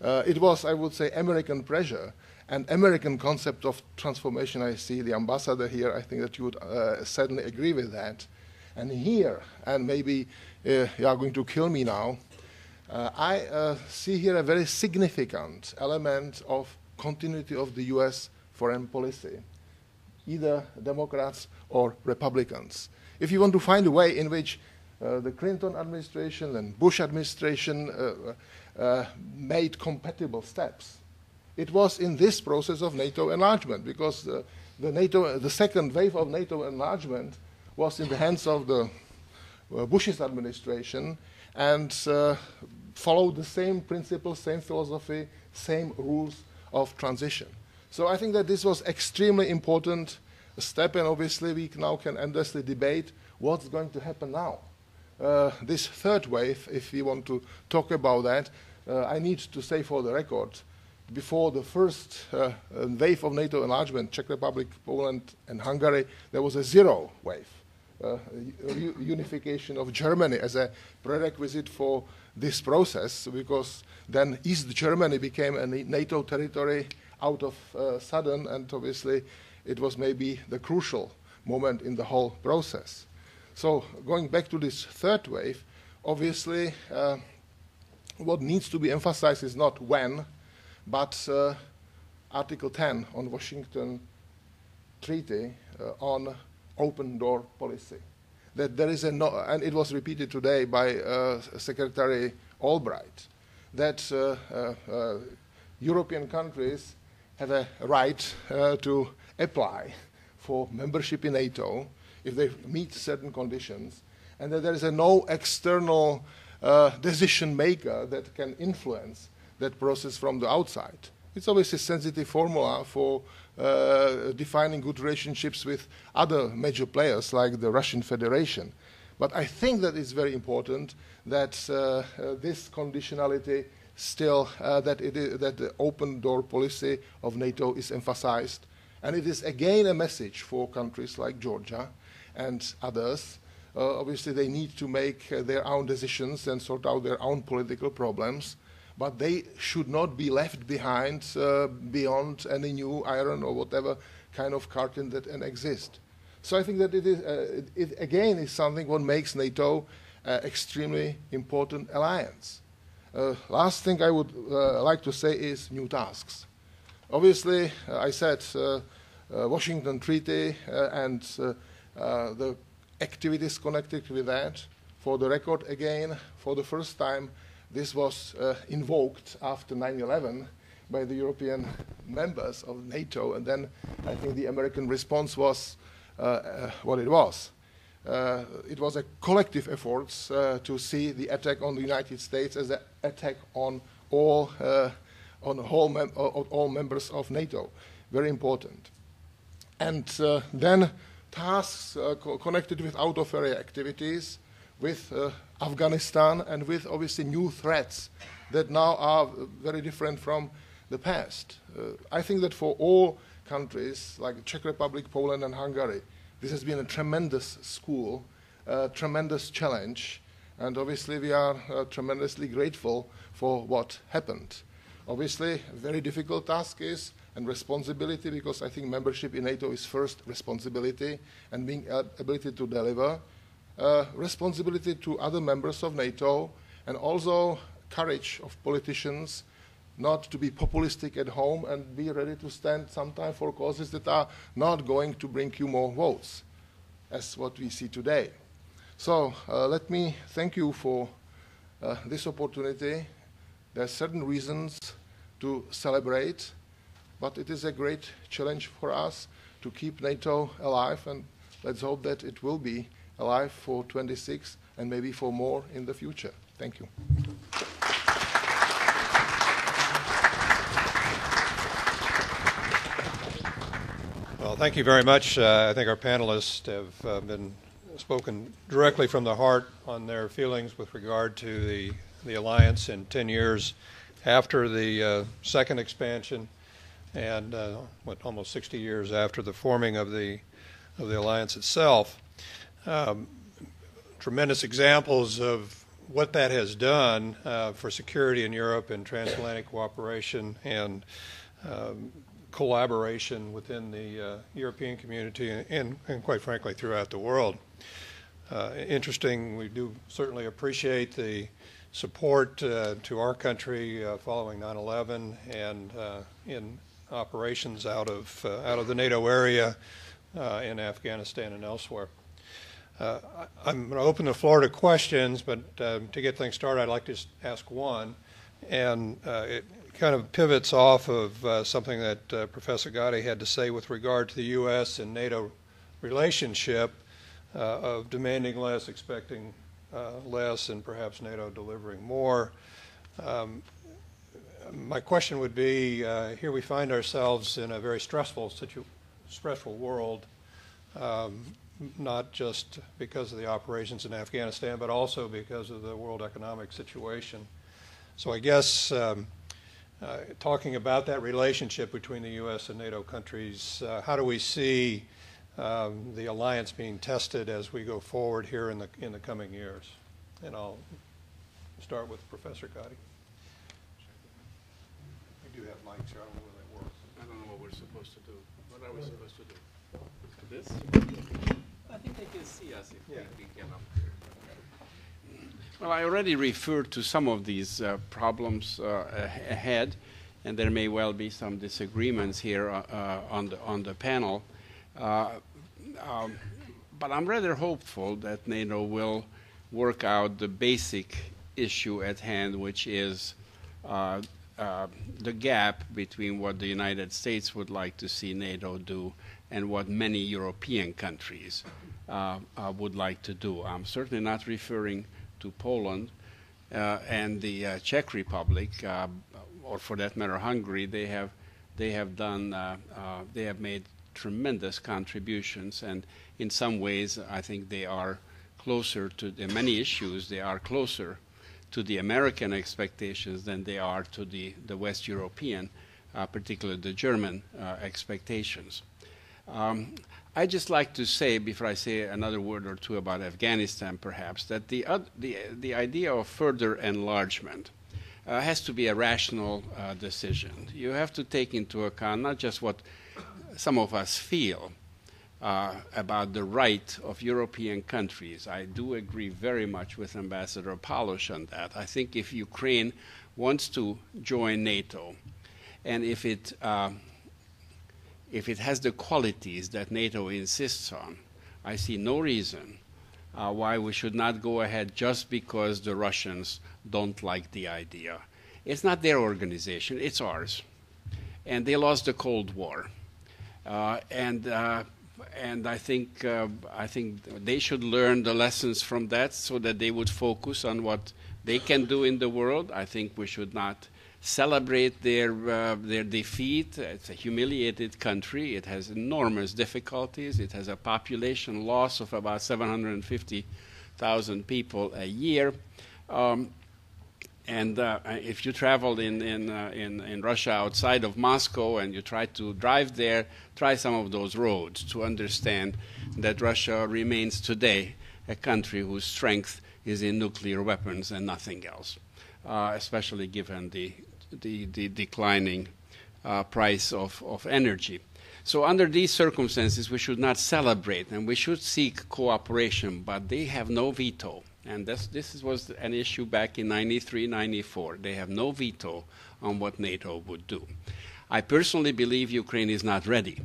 E: Uh, it was, I would say, American pressure and American concept of transformation. I see the ambassador here. I think that you would uh, certainly agree with that. And here, and maybe uh, you are going to kill me now, uh, I uh, see here a very significant element of continuity of the U.S. foreign policy, either Democrats or Republicans. If you want to find a way in which uh, the Clinton administration and Bush administration uh, uh, made compatible steps, it was in this process of NATO enlargement because the, NATO, the second wave of NATO enlargement was in the hands of the uh, Bush's administration and uh, followed the same principles, same philosophy, same rules of transition. So I think that this was extremely important step, and obviously we now can endlessly debate what's going to happen now. Uh, this third wave, if we want to talk about that, uh, I need to say for the record, before the first uh, wave of NATO enlargement, Czech Republic, Poland, and Hungary, there was a zero wave. Uh, unification of Germany as a prerequisite for this process, because then East Germany became a NATO territory out of uh, sudden, and obviously it was maybe the crucial moment in the whole process. So going back to this third wave, obviously uh, what needs to be emphasized is not when, but uh, Article 10 on Washington Treaty uh, on open door policy. That there is a no, and it was repeated today by uh, Secretary Albright, that uh, uh, European countries have a right to apply for membership in NATO if they meet certain conditions, and that there is a no external uh, decision maker that can influence that process from the outside. It's obviously a sensitive formula for uh, defining good relationships with other major players like the Russian Federation. But I think that it's very important that uh, uh, this conditionality still, uh, that, it is, that the open door policy of NATO is emphasized. And it is again a message for countries like Georgia and others. Uh, obviously, they need to make uh, their own decisions and sort out their own political problems, but they should not be left behind uh, beyond any new iron or whatever kind of curtain that exists. So I think that it, is, uh, it, it again is something what makes NATO uh, extremely important alliance. Uh, last thing I would like to say is new tasks. Obviously, I said Washington Treaty and uh, the activities connected with that. For the record, again, for the first time, this was uh, invoked after 9-11 by the European members of NATO, and then I think the American response was uh, uh, what it was. Uh, it was a collective effort uh, to see the attack on the United States as an attack on all, on mem all members of NATO. Very important. And then tasks co connected with out of area activities, with uh, Afghanistan, and with obviously new threats that now are very different from the past. Uh, I think that for all countries like Czech Republic, Poland, and Hungary, this has been a tremendous school, a tremendous challenge, and obviously we are uh, tremendously grateful for what happened. Obviously, a very difficult task is and responsibility because I think membership in NATO is first responsibility and being ability to deliver. Responsibility to other members of NATO and also courage of politicians not to be populistic at home and be ready to stand sometime for causes that are not going to bring you more votes, as what we see today. So uh, let me thank you for uh, this opportunity. There are certain reasons to celebrate but it is a great challenge for us to keep NATO alive, and let's hope that it will be alive for 26 and maybe for more in the future. Thank you.
B: Well, thank you very much. Uh, I think our panelists have uh, been spoken directly from the heart on their feelings with regard to the, the alliance in 10 years after the uh, second expansion and uh, what almost 60 years after the forming of the of the alliance itself. Um, tremendous examples of what that has done uh, for security in Europe and transatlantic cooperation and um, collaboration within the uh, European community and, and, quite frankly, throughout the world. Uh, interesting, we do certainly appreciate the support uh, to our country uh, following 9 11 and uh, in operations out of, out of the NATO area in Afghanistan and elsewhere. Uh, I'm going to open the floor to questions, but um, to get things started, I'd like to ask one. And uh, it kind of pivots off of uh, something that uh, Professor Gati had to say with regard to the U.S. and NATO relationship uh, of demanding less, expecting uh, less, and perhaps NATO delivering more. Um, my question would be here we find ourselves in a very stressful, stressful world. Um, not just because of the operations in Afghanistan, but also because of the world economic situation. So I guess um, uh, talking about that relationship between the U.S. and NATO countries, uh, how do we see um, the alliance being tested as we go forward here in the in the coming years? And I'll start with Professor Gati.
C: We do have mics here. I don't know whether that works. I don't know what we're supposed to do. What are we supposed to do? This? I think they can see us if yeah. we, we get up there. Well, I already referred to some of these uh, problems uh, ahead, and there may well be some disagreements here uh, uh on the on the panel. Uh, um, but I'm rather hopeful that NATO will work out the basic issue at hand, which is uh, the gap between what the United States would like to see NATO do and what many European countries would like to do. I'm certainly not referring to Poland uh, and the uh, Czech Republic, uh, or for that matter, Hungary. They have they have done they have made tremendous contributions, and in some ways, I think they are closer to the many issues. They are closer to the American expectations than they are to the, the West European, uh, particularly the German uh, expectations. Um, I just like to say, before I say another word or two about Afghanistan, perhaps, that the, uh, the, the idea of further enlargement uh, has to be a rational uh, decision. You have to take into account not just what some of us feel uh, about the right of European countries. I do agree very much with Ambassador Palouš on that. I think if Ukraine wants to join NATO, and if it uh, if it has the qualities that NATO insists on, I see no reason uh, why we should not go ahead just because the Russians don't like the idea. It's not their organization, it's ours. And they lost the Cold War. Uh, and uh, and I think uh, I think they should learn the lessons from that so that they would focus on what they can do in the world. I think we should not celebrate their, uh, their defeat. It's a humiliated country. It has enormous difficulties. It has a population loss of about 750,000 people a year. Um, and uh, if you travel in, in, uh, in, in, Russia outside of Moscow and you try to drive there, try some of those roads to understand that Russia remains today a country whose strength is in nuclear weapons and nothing else, uh, especially given the the, the declining uh, price of, of energy. So, under these circumstances, we should not celebrate and we should seek cooperation, but they have no veto. And this, this was an issue back in 93, 94. They have no veto on what NATO would do. I personally believe Ukraine is not ready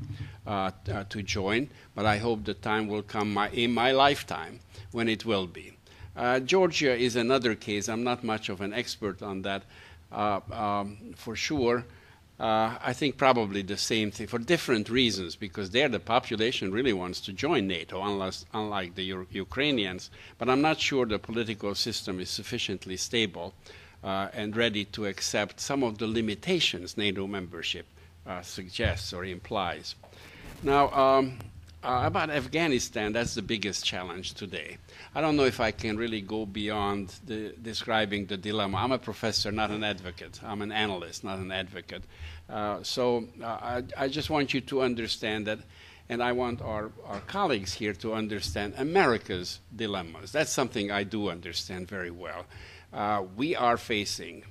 C: uh, uh, to join, but I hope the time will come my, in my lifetime when it will be. Uh, Georgia is another case. I'm not much of an expert on that, um, for sure. Uh, I think probably the same thing for different reasons, because there the population really wants to join NATO, unless, unlike the Euro- Ukrainians. But I'm not sure the political system is sufficiently stable uh, and ready to accept some of the limitations NATO membership uh, suggests or implies. Now, um, uh, about Afghanistan, that's the biggest challenge today. I don't know if I can really go beyond the, describing the dilemma. I'm a professor, not an advocate. I'm an analyst, not an advocate. Uh, so uh, I, I, just want you to understand that, and I want our, our colleagues here to understand America's dilemmas. That's something I do understand very well. Uh, we are facing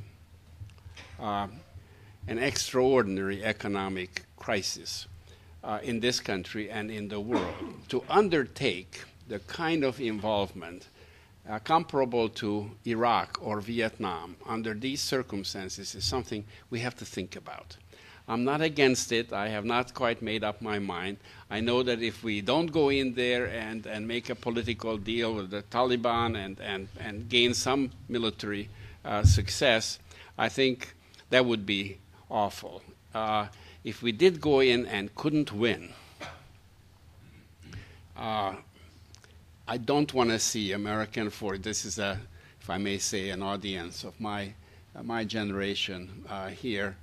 C: uh, an extraordinary economic crisis uh, in this country and in the world to undertake the kind of involvement uh, comparable to Iraq or Vietnam under these circumstances is something we have to think about. I'm not against it. I have not quite made up my mind. I know that if we don't go in there and, and make a political deal with the Taliban and, and, and gain some military uh, success, I think that would be awful. Uh, if we did go in and couldn't win, uh, I don't want to see American for This is a, if I may say, an audience of my uh, my generation uh, here.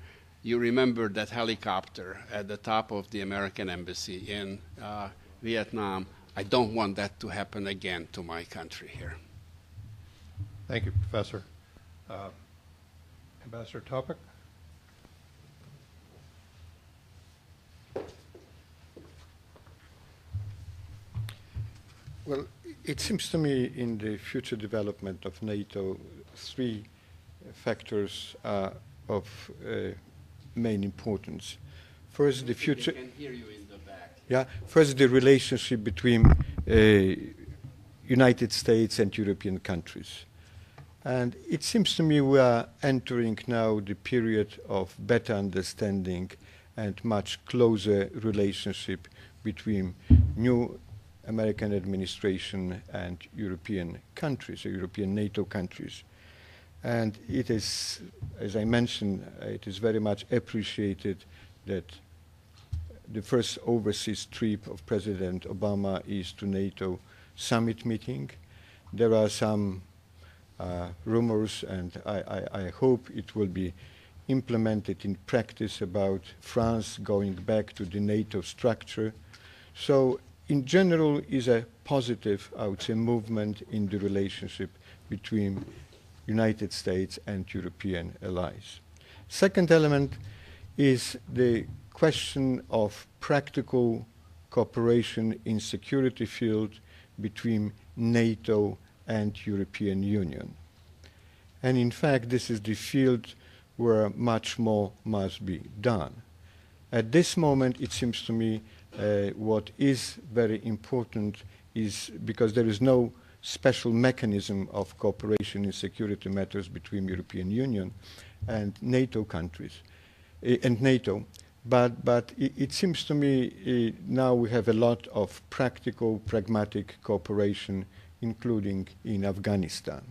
C: You remember that helicopter at the top of the American embassy in uh, Vietnam. I don't want that to happen again to my country here.
B: Thank you, Professor. Uh, Ambassador Towpik.
D: Well, it seems to me in the future development of NATO, three factors are of uh, main importance. First, the future. Yeah. First, the relationship between uh, United States and European countries. And it seems to me we are entering now the period of better understanding and much closer relationship between new American administration and European countries, European NATO countries. And it is, as I mentioned, it is very much appreciated that the first overseas trip of President Obama is to NATO summit meeting. There are some uh, rumors, and I, I, I, hope it will be implemented in practice about France going back to the NATO structure. So in general is a positive, I would say, movement in the relationship between United States and European allies. Second element is the question of practical cooperation in security field between NATO and European Union. And in fact, this is the field where much more must be done. At this moment, it seems to me what is very important is because there is no special mechanism of cooperation in security matters between European Union and NATO countries uh, and NATO. But, but it, it seems to me uh, now we have a lot of practical, pragmatic cooperation, including in Afghanistan.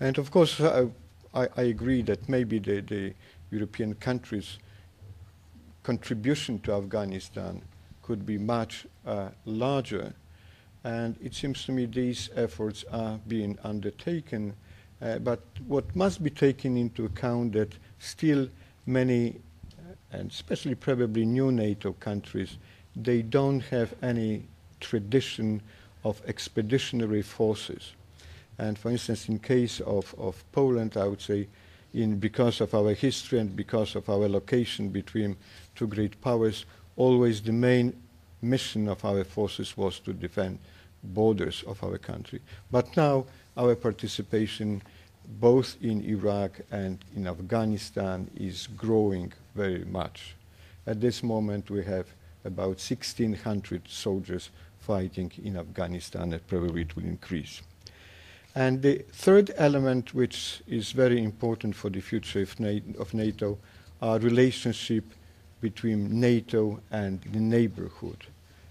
D: And of course, I, I agree that maybe the, the European countries contribution to Afghanistan could be much uh, larger. And it seems to me these efforts are being undertaken. Uh, but what must be taken into account that still many, uh, and especially probably new NATO countries, they don't have any tradition of expeditionary forces. And for instance, in case of, of Poland, I would say, in, because of our history and because of our location between two great powers, always the main mission of our forces was to defend borders of our country. But now our participation both in Iraq and in Afghanistan is growing very much. At this moment we have about 1,600 soldiers fighting in Afghanistan and probably it will increase. And the third element which is very important for the future of NATO are relationship between NATO and the neighborhood,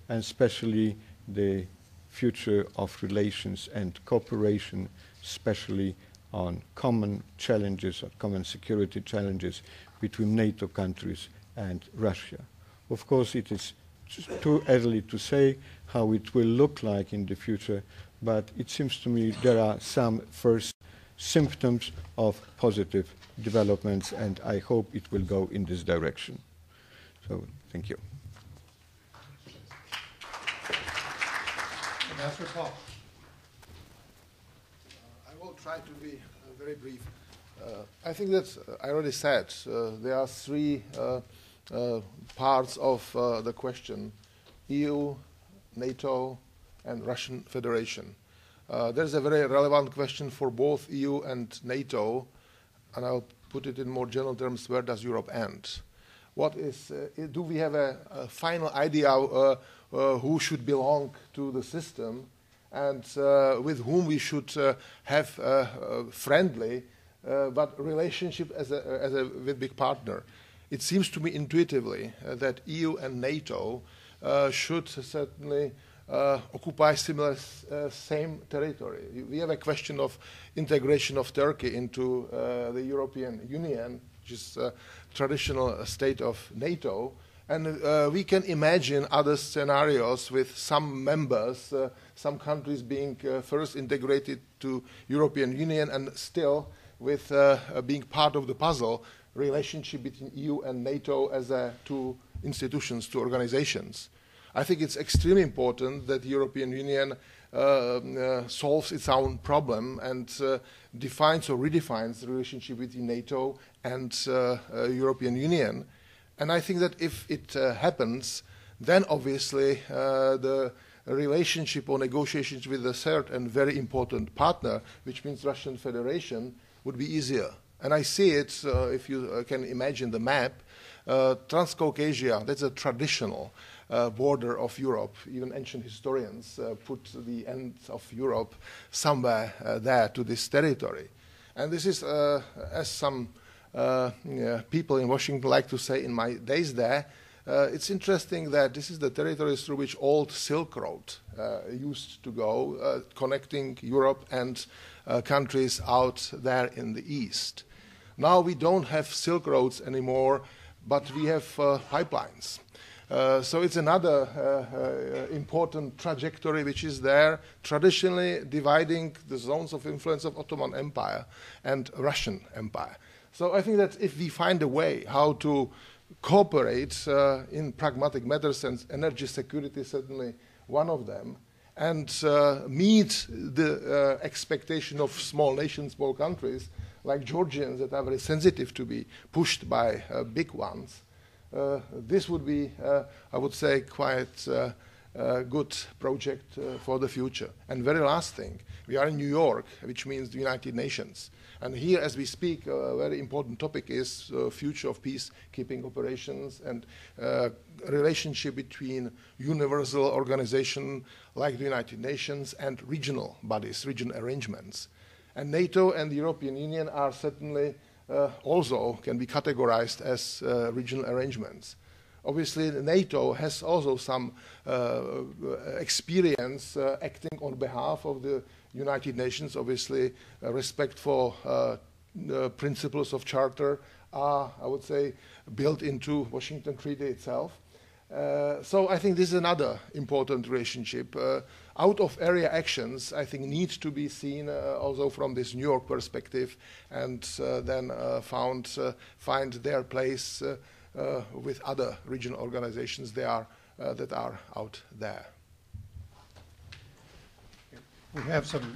D: and especially the future of relations and cooperation, especially on common challenges, or common security challenges between NATO countries and Russia. Of course, it is too early to say how it will look like in the future, but it seems to me there are some first symptoms of positive developments, and I hope it will go in this direction. So thank you.
B: Ambassador Paul.
E: Uh, I will try to be uh, very brief. Uh, I think that uh, I already said uh, there are three uh, parts of the question EU, NATO, and Russian Federation. there's a very relevant question for both EU and NATO, and I'll put it in more general terms where does Europe end? What is, do we have a, a final idea who should belong to the system? and uh, with whom we should uh, have uh, friendly uh, but relationship as a, as a with big partner. It seems to me intuitively uh, that EU and NATO uh, should certainly uh, occupy similar uh, same territory. We have a question of integration of Turkey into uh, the European Union, which is a traditional state of NATO. And we can imagine other scenarios with some members, some countries being first integrated to European Union and still with uh, uh, being part of the puzzle relationship between EU and NATO as uh, two institutions, two organizations. I think it's extremely important that European Union uh, uh, solves its own problem and uh, defines or redefines the relationship between NATO and European Union. And I think that if it happens, then obviously the relationship or negotiations with the third and very important partner, which means Russian Federation, would be easier. And I see it, uh, if you uh, can imagine the map, uh, Transcaucasia, that's a traditional uh, border of Europe. Even ancient historians uh, put the end of Europe somewhere uh, there to this territory. And this is, as some yeah, people in Washington like to say in my days there, uh, it's interesting that this is the territories through which old Silk Road uh, used to go, uh, connecting Europe and uh, countries out there in the east. Now we don't have Silk Roads anymore, but we have uh, pipelines. Uh, so it's another uh, uh, important trajectory which is there, traditionally dividing the zones of influence of Ottoman Empire and Russian Empire. So I think that if we find a way how to cooperate uh, in pragmatic matters, and energy security certainly one of them, and uh, meet the uh, expectation of small nations, small countries like Georgians that are very sensitive to be pushed by big ones. Uh, this would be, uh, I would say, quite a uh, good project for the future. And very last thing, we are in New York, which means the United Nations. And here, as we speak, a very important topic is uh, future of peacekeeping operations and uh, relationship between universal organization like the United Nations and regional bodies, regional arrangements. And NATO and the European Union are certainly uh, also can be categorized as uh, regional arrangements. Obviously, NATO has also some uh, experience uh, acting on behalf of the United Nations, obviously, uh, respect for uh, principles of charter are, I would say, built into Washington Treaty itself. Uh, so I think this is another important relationship. Uh, out of area actions, I think, need to be seen uh, also from this New York perspective and uh, then found, find their place with other regional organizations they are, that are out there
B: we have some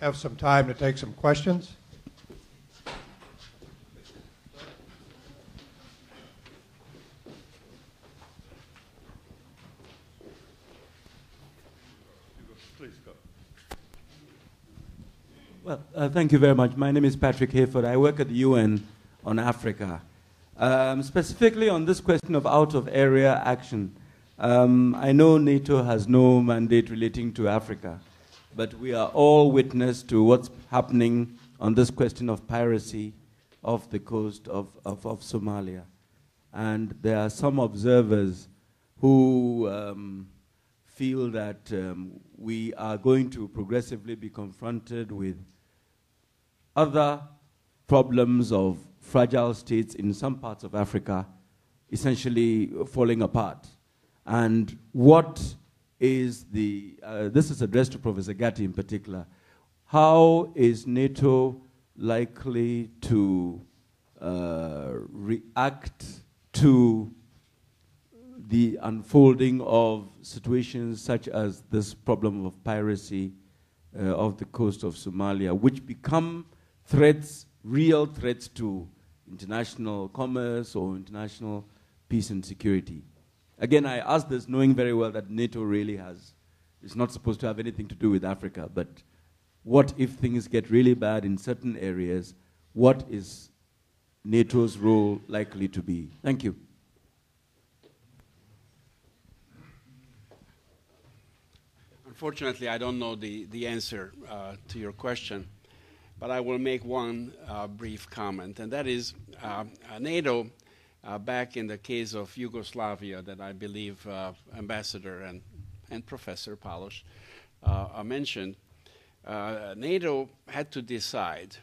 B: have some time to take some questions.
F: Well, uh, thank you very much. My name is Patrick Hayford. I work at the UN on Africa. Um, specifically on this question of out of area action. Um, I know NATO has no mandate relating to Africa, but we are all witness to what's happening on this question of piracy off the coast of, of, of Somalia. And there are some observers who um, feel that um, we are going to progressively be confronted with other problems of fragile states in some parts of Africa essentially falling apart. And what is the, uh, this is addressed to Professor Gati in particular, how is NATO likely to uh, react to the unfolding of situations such as this problem of piracy uh, off the coast of Somalia, which become threats, real threats to international commerce or international peace and security. Again, I ask this knowing very well that NATO really has, is not supposed to have anything to do with Africa, but what if things get really bad in certain areas? What is NATO's role likely to be? Thank you.
C: Unfortunately, I don't know the, the answer uh, to your question, but I will make one uh, brief comment, and that is uh, NATO, uh, back in the case of Yugoslavia, that I believe uh, Ambassador and, and Professor Palouš uh, mentioned, NATO had to decide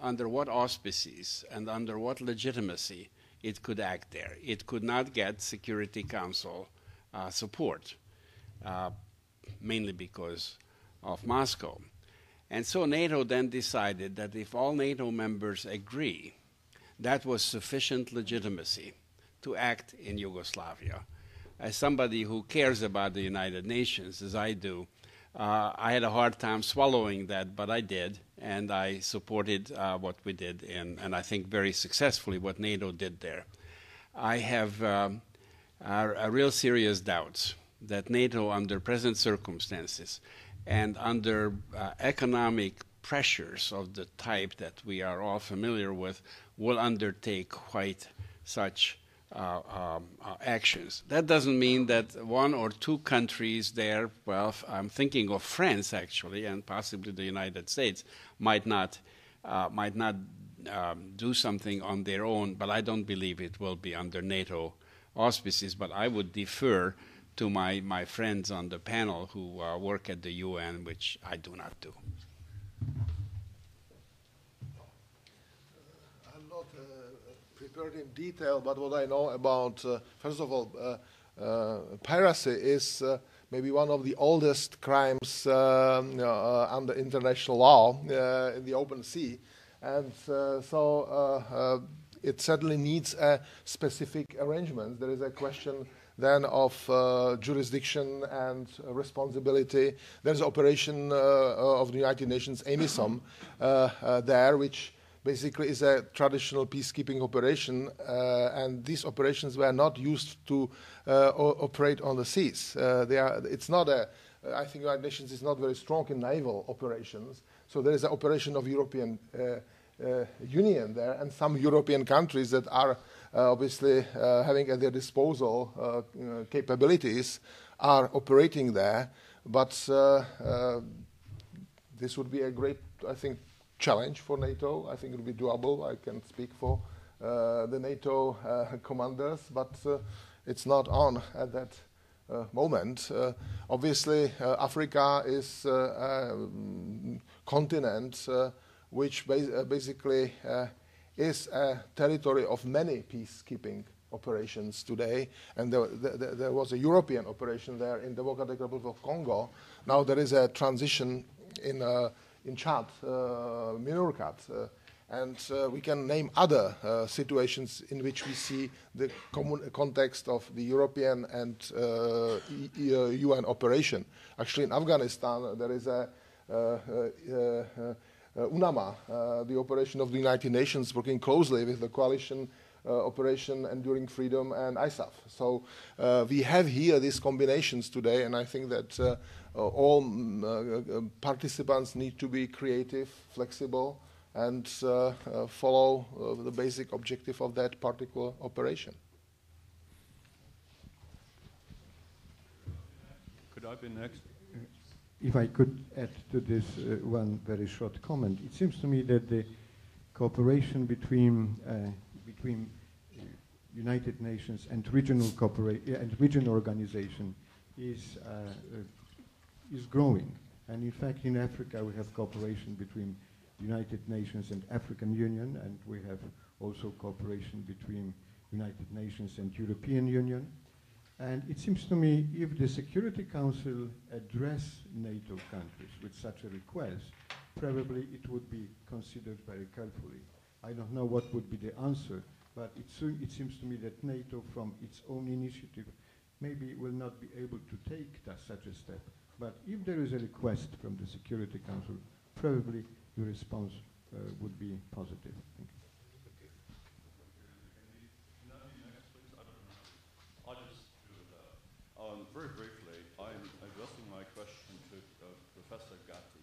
C: under what auspices and under what legitimacy it could act there. It could not get Security Council support mainly because of Moscow. And so NATO then decided that if all NATO members agree, that was sufficient legitimacy to act in Yugoslavia. As somebody who cares about the United Nations, as I do, uh, I had a hard time swallowing that, but I did, and I supported uh, what we did, in, and I think very successfully what NATO did there. I have um, a, a real serious doubts that NATO, under present circumstances and under uh, economic pressures of the type that we are all familiar with, will undertake quite such uh, um, uh, actions. That doesn't mean that one or two countries there, well, I'm thinking of France actually, and possibly the United States, might not, uh, might not um, do something on their own, but I don't believe it will be under NATO auspices. But I would defer to my, my friends on the panel who uh, work at the UN, which I do not do.
E: I'm not uh, prepared in detail, but what I know about, uh, first of all, uh, uh, piracy is uh, maybe one of the oldest crimes um, under international law in the open sea. And so it certainly needs a specific arrangement. There is a question then of uh, jurisdiction and uh, responsibility. There's operation uh, uh of the United Nations, AMISOM, uh, uh, there, which basically is a traditional peacekeeping operation, and these operations were not used to operate on the seas. are, it's not a, I think United Nations is not very strong in naval operations, so there is an operation of European Union there, and some European countries that are Uh, obviously uh, having at their disposal uh, capabilities are operating there. But uh, uh, this would be a great, I think, challenge for NATO. I think it would be doable. I can speak for the NATO commanders, but it's not on at that uh, moment. Uh, obviously, uh, Africa is a mm, continent which ba basically is a territory of many peacekeeping operations today, and there, there, there, was a European operation there in the Democratic Republic of Congo. Now there is a transition in, uh, in Chad, uh, Minurcat, uh, and uh, we can name other uh, situations in which we see the context of the European and uh, e UN operation. Actually, in Afghanistan, there is a uh, UNAMA, uh, the operation of the United Nations, working closely with the coalition uh, Operation Enduring Freedom and ISAF. So uh, we have here these combinations today, and I think that uh, all mm, participants need to be creative, flexible, and follow the basic objective of that particular operation.
B: Could I be next?
D: If I could add to this uh, one very short comment, it seems to me that the cooperation between uh, between uh, United Nations and regional cooperation and regional organization is uh, uh, is growing. And in fact, in Africa, we have cooperation between United Nations and African Union, and we have also cooperation between United Nations and European Union. And it seems to me if the Security Council address NATO countries with such a request, probably it would be considered very carefully. I don't know what would be the answer but it, it seems to me that NATO, from its own initiative, maybe will not be able to take such a step. But if there is a request from the Security Council, probably your response uh, would be positive. Thank you.
G: Very briefly, I'm addressing my question to uh, Professor Gati.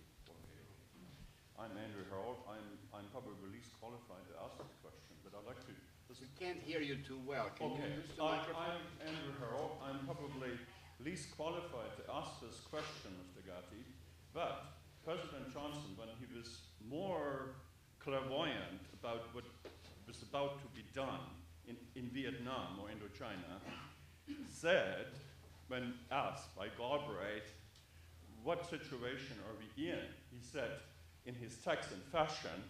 G: I'm Andrew Harold. I'm, I'm probably least qualified to ask this question, but I'd like to.
C: We can't hear you too well. Can
G: okay.
C: you use the
G: I,
C: microphone?
G: I'm Andrew Harold. I'm probably least qualified to ask this question, Mr. Gati, but President Johnson, when he was more clairvoyant about what was about to be done in, in Vietnam or Indochina, said, when asked by Galbraith, what situation are we in? He said, in his text in fashion,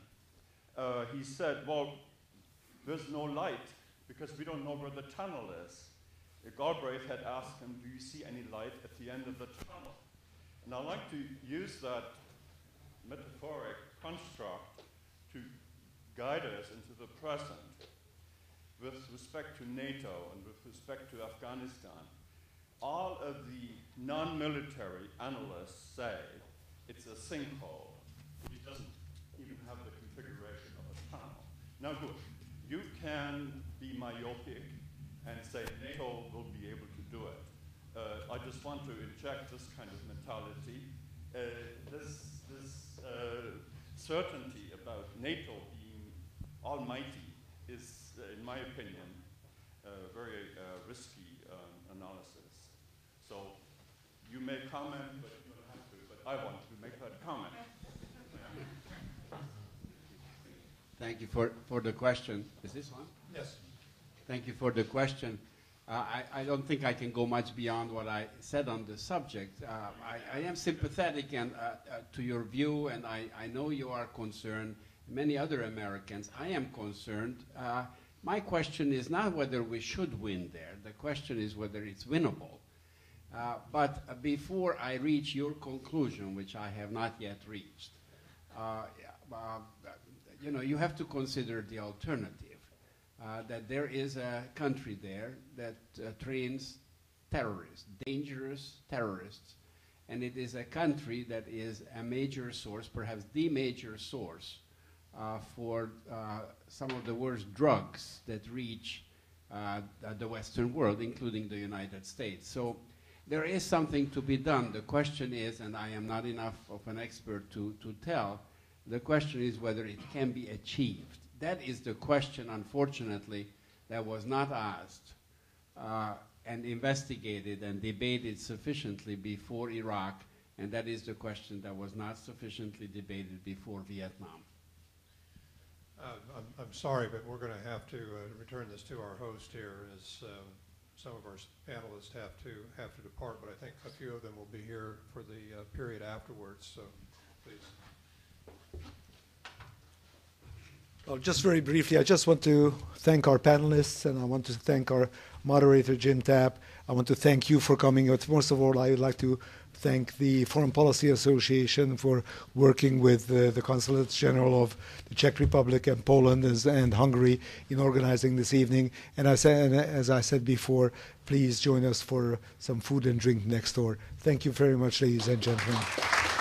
G: uh, he said, well, there's no light because we don't know where the tunnel is. Galbraith had asked him, do you see any light at the end of the tunnel? And I'd like to use that metaphoric construct to guide us into the present with respect to NATO and with respect to Afghanistan. All of the non-military analysts say it's a sinkhole. It doesn't even have the configuration of a tunnel. Now good, you can be myopic and say NATO will be able to do it. Uh, I just want to inject this kind of mentality. Uh, this this uh, certainty about NATO being almighty is, uh, in my opinion, a very uh, risky um, analysis. So you may comment, but you don't have to. But I want to make that comment.
C: Thank you for, for the question. Is this one?
B: Yes.
C: Thank you for the question. Uh, I, I, don't think I can go much beyond what I said on the subject. Uh, I, I, am sympathetic and, uh, uh, to your view, and I, I, know you are concerned. Many other Americans, I am concerned. Uh, my question is not whether we should win there. The question is whether it's winnable. Uh, but before I reach your conclusion, which I have not yet reached, you know, you have to consider the alternative. Uh, that there is a country there that uh, trains terrorists, dangerous terrorists, and it is a country that is a major source, perhaps the major source, uh, for uh, some of the worst drugs that reach uh, the Western world, including the United States. So there is something to be done. The question is, and I am not enough of an expert to, to tell, the question is whether it can be achieved. That is the question, unfortunately, that was not asked uh, and investigated and debated sufficiently before Iraq, and that is the question that was not sufficiently debated before Vietnam.
B: Uh, I'm, I'm, sorry, but we're going to have to uh, return this to our host here as um, some of our panelists have to have to depart, but I think a few of them will be here for the uh, period afterwards, so please.
A: Well, just very briefly, I just want to thank our panelists and I want to thank our moderator, Jim Tapp. I want to thank you for coming. But most of all, I would like to thank the Foreign Policy Association for working with uh, the Consulates General of the Czech Republic and Poland and Hungary in organizing this evening. And I said, as I said before, please join us for some food and drink next door. Thank you very much, ladies and gentlemen.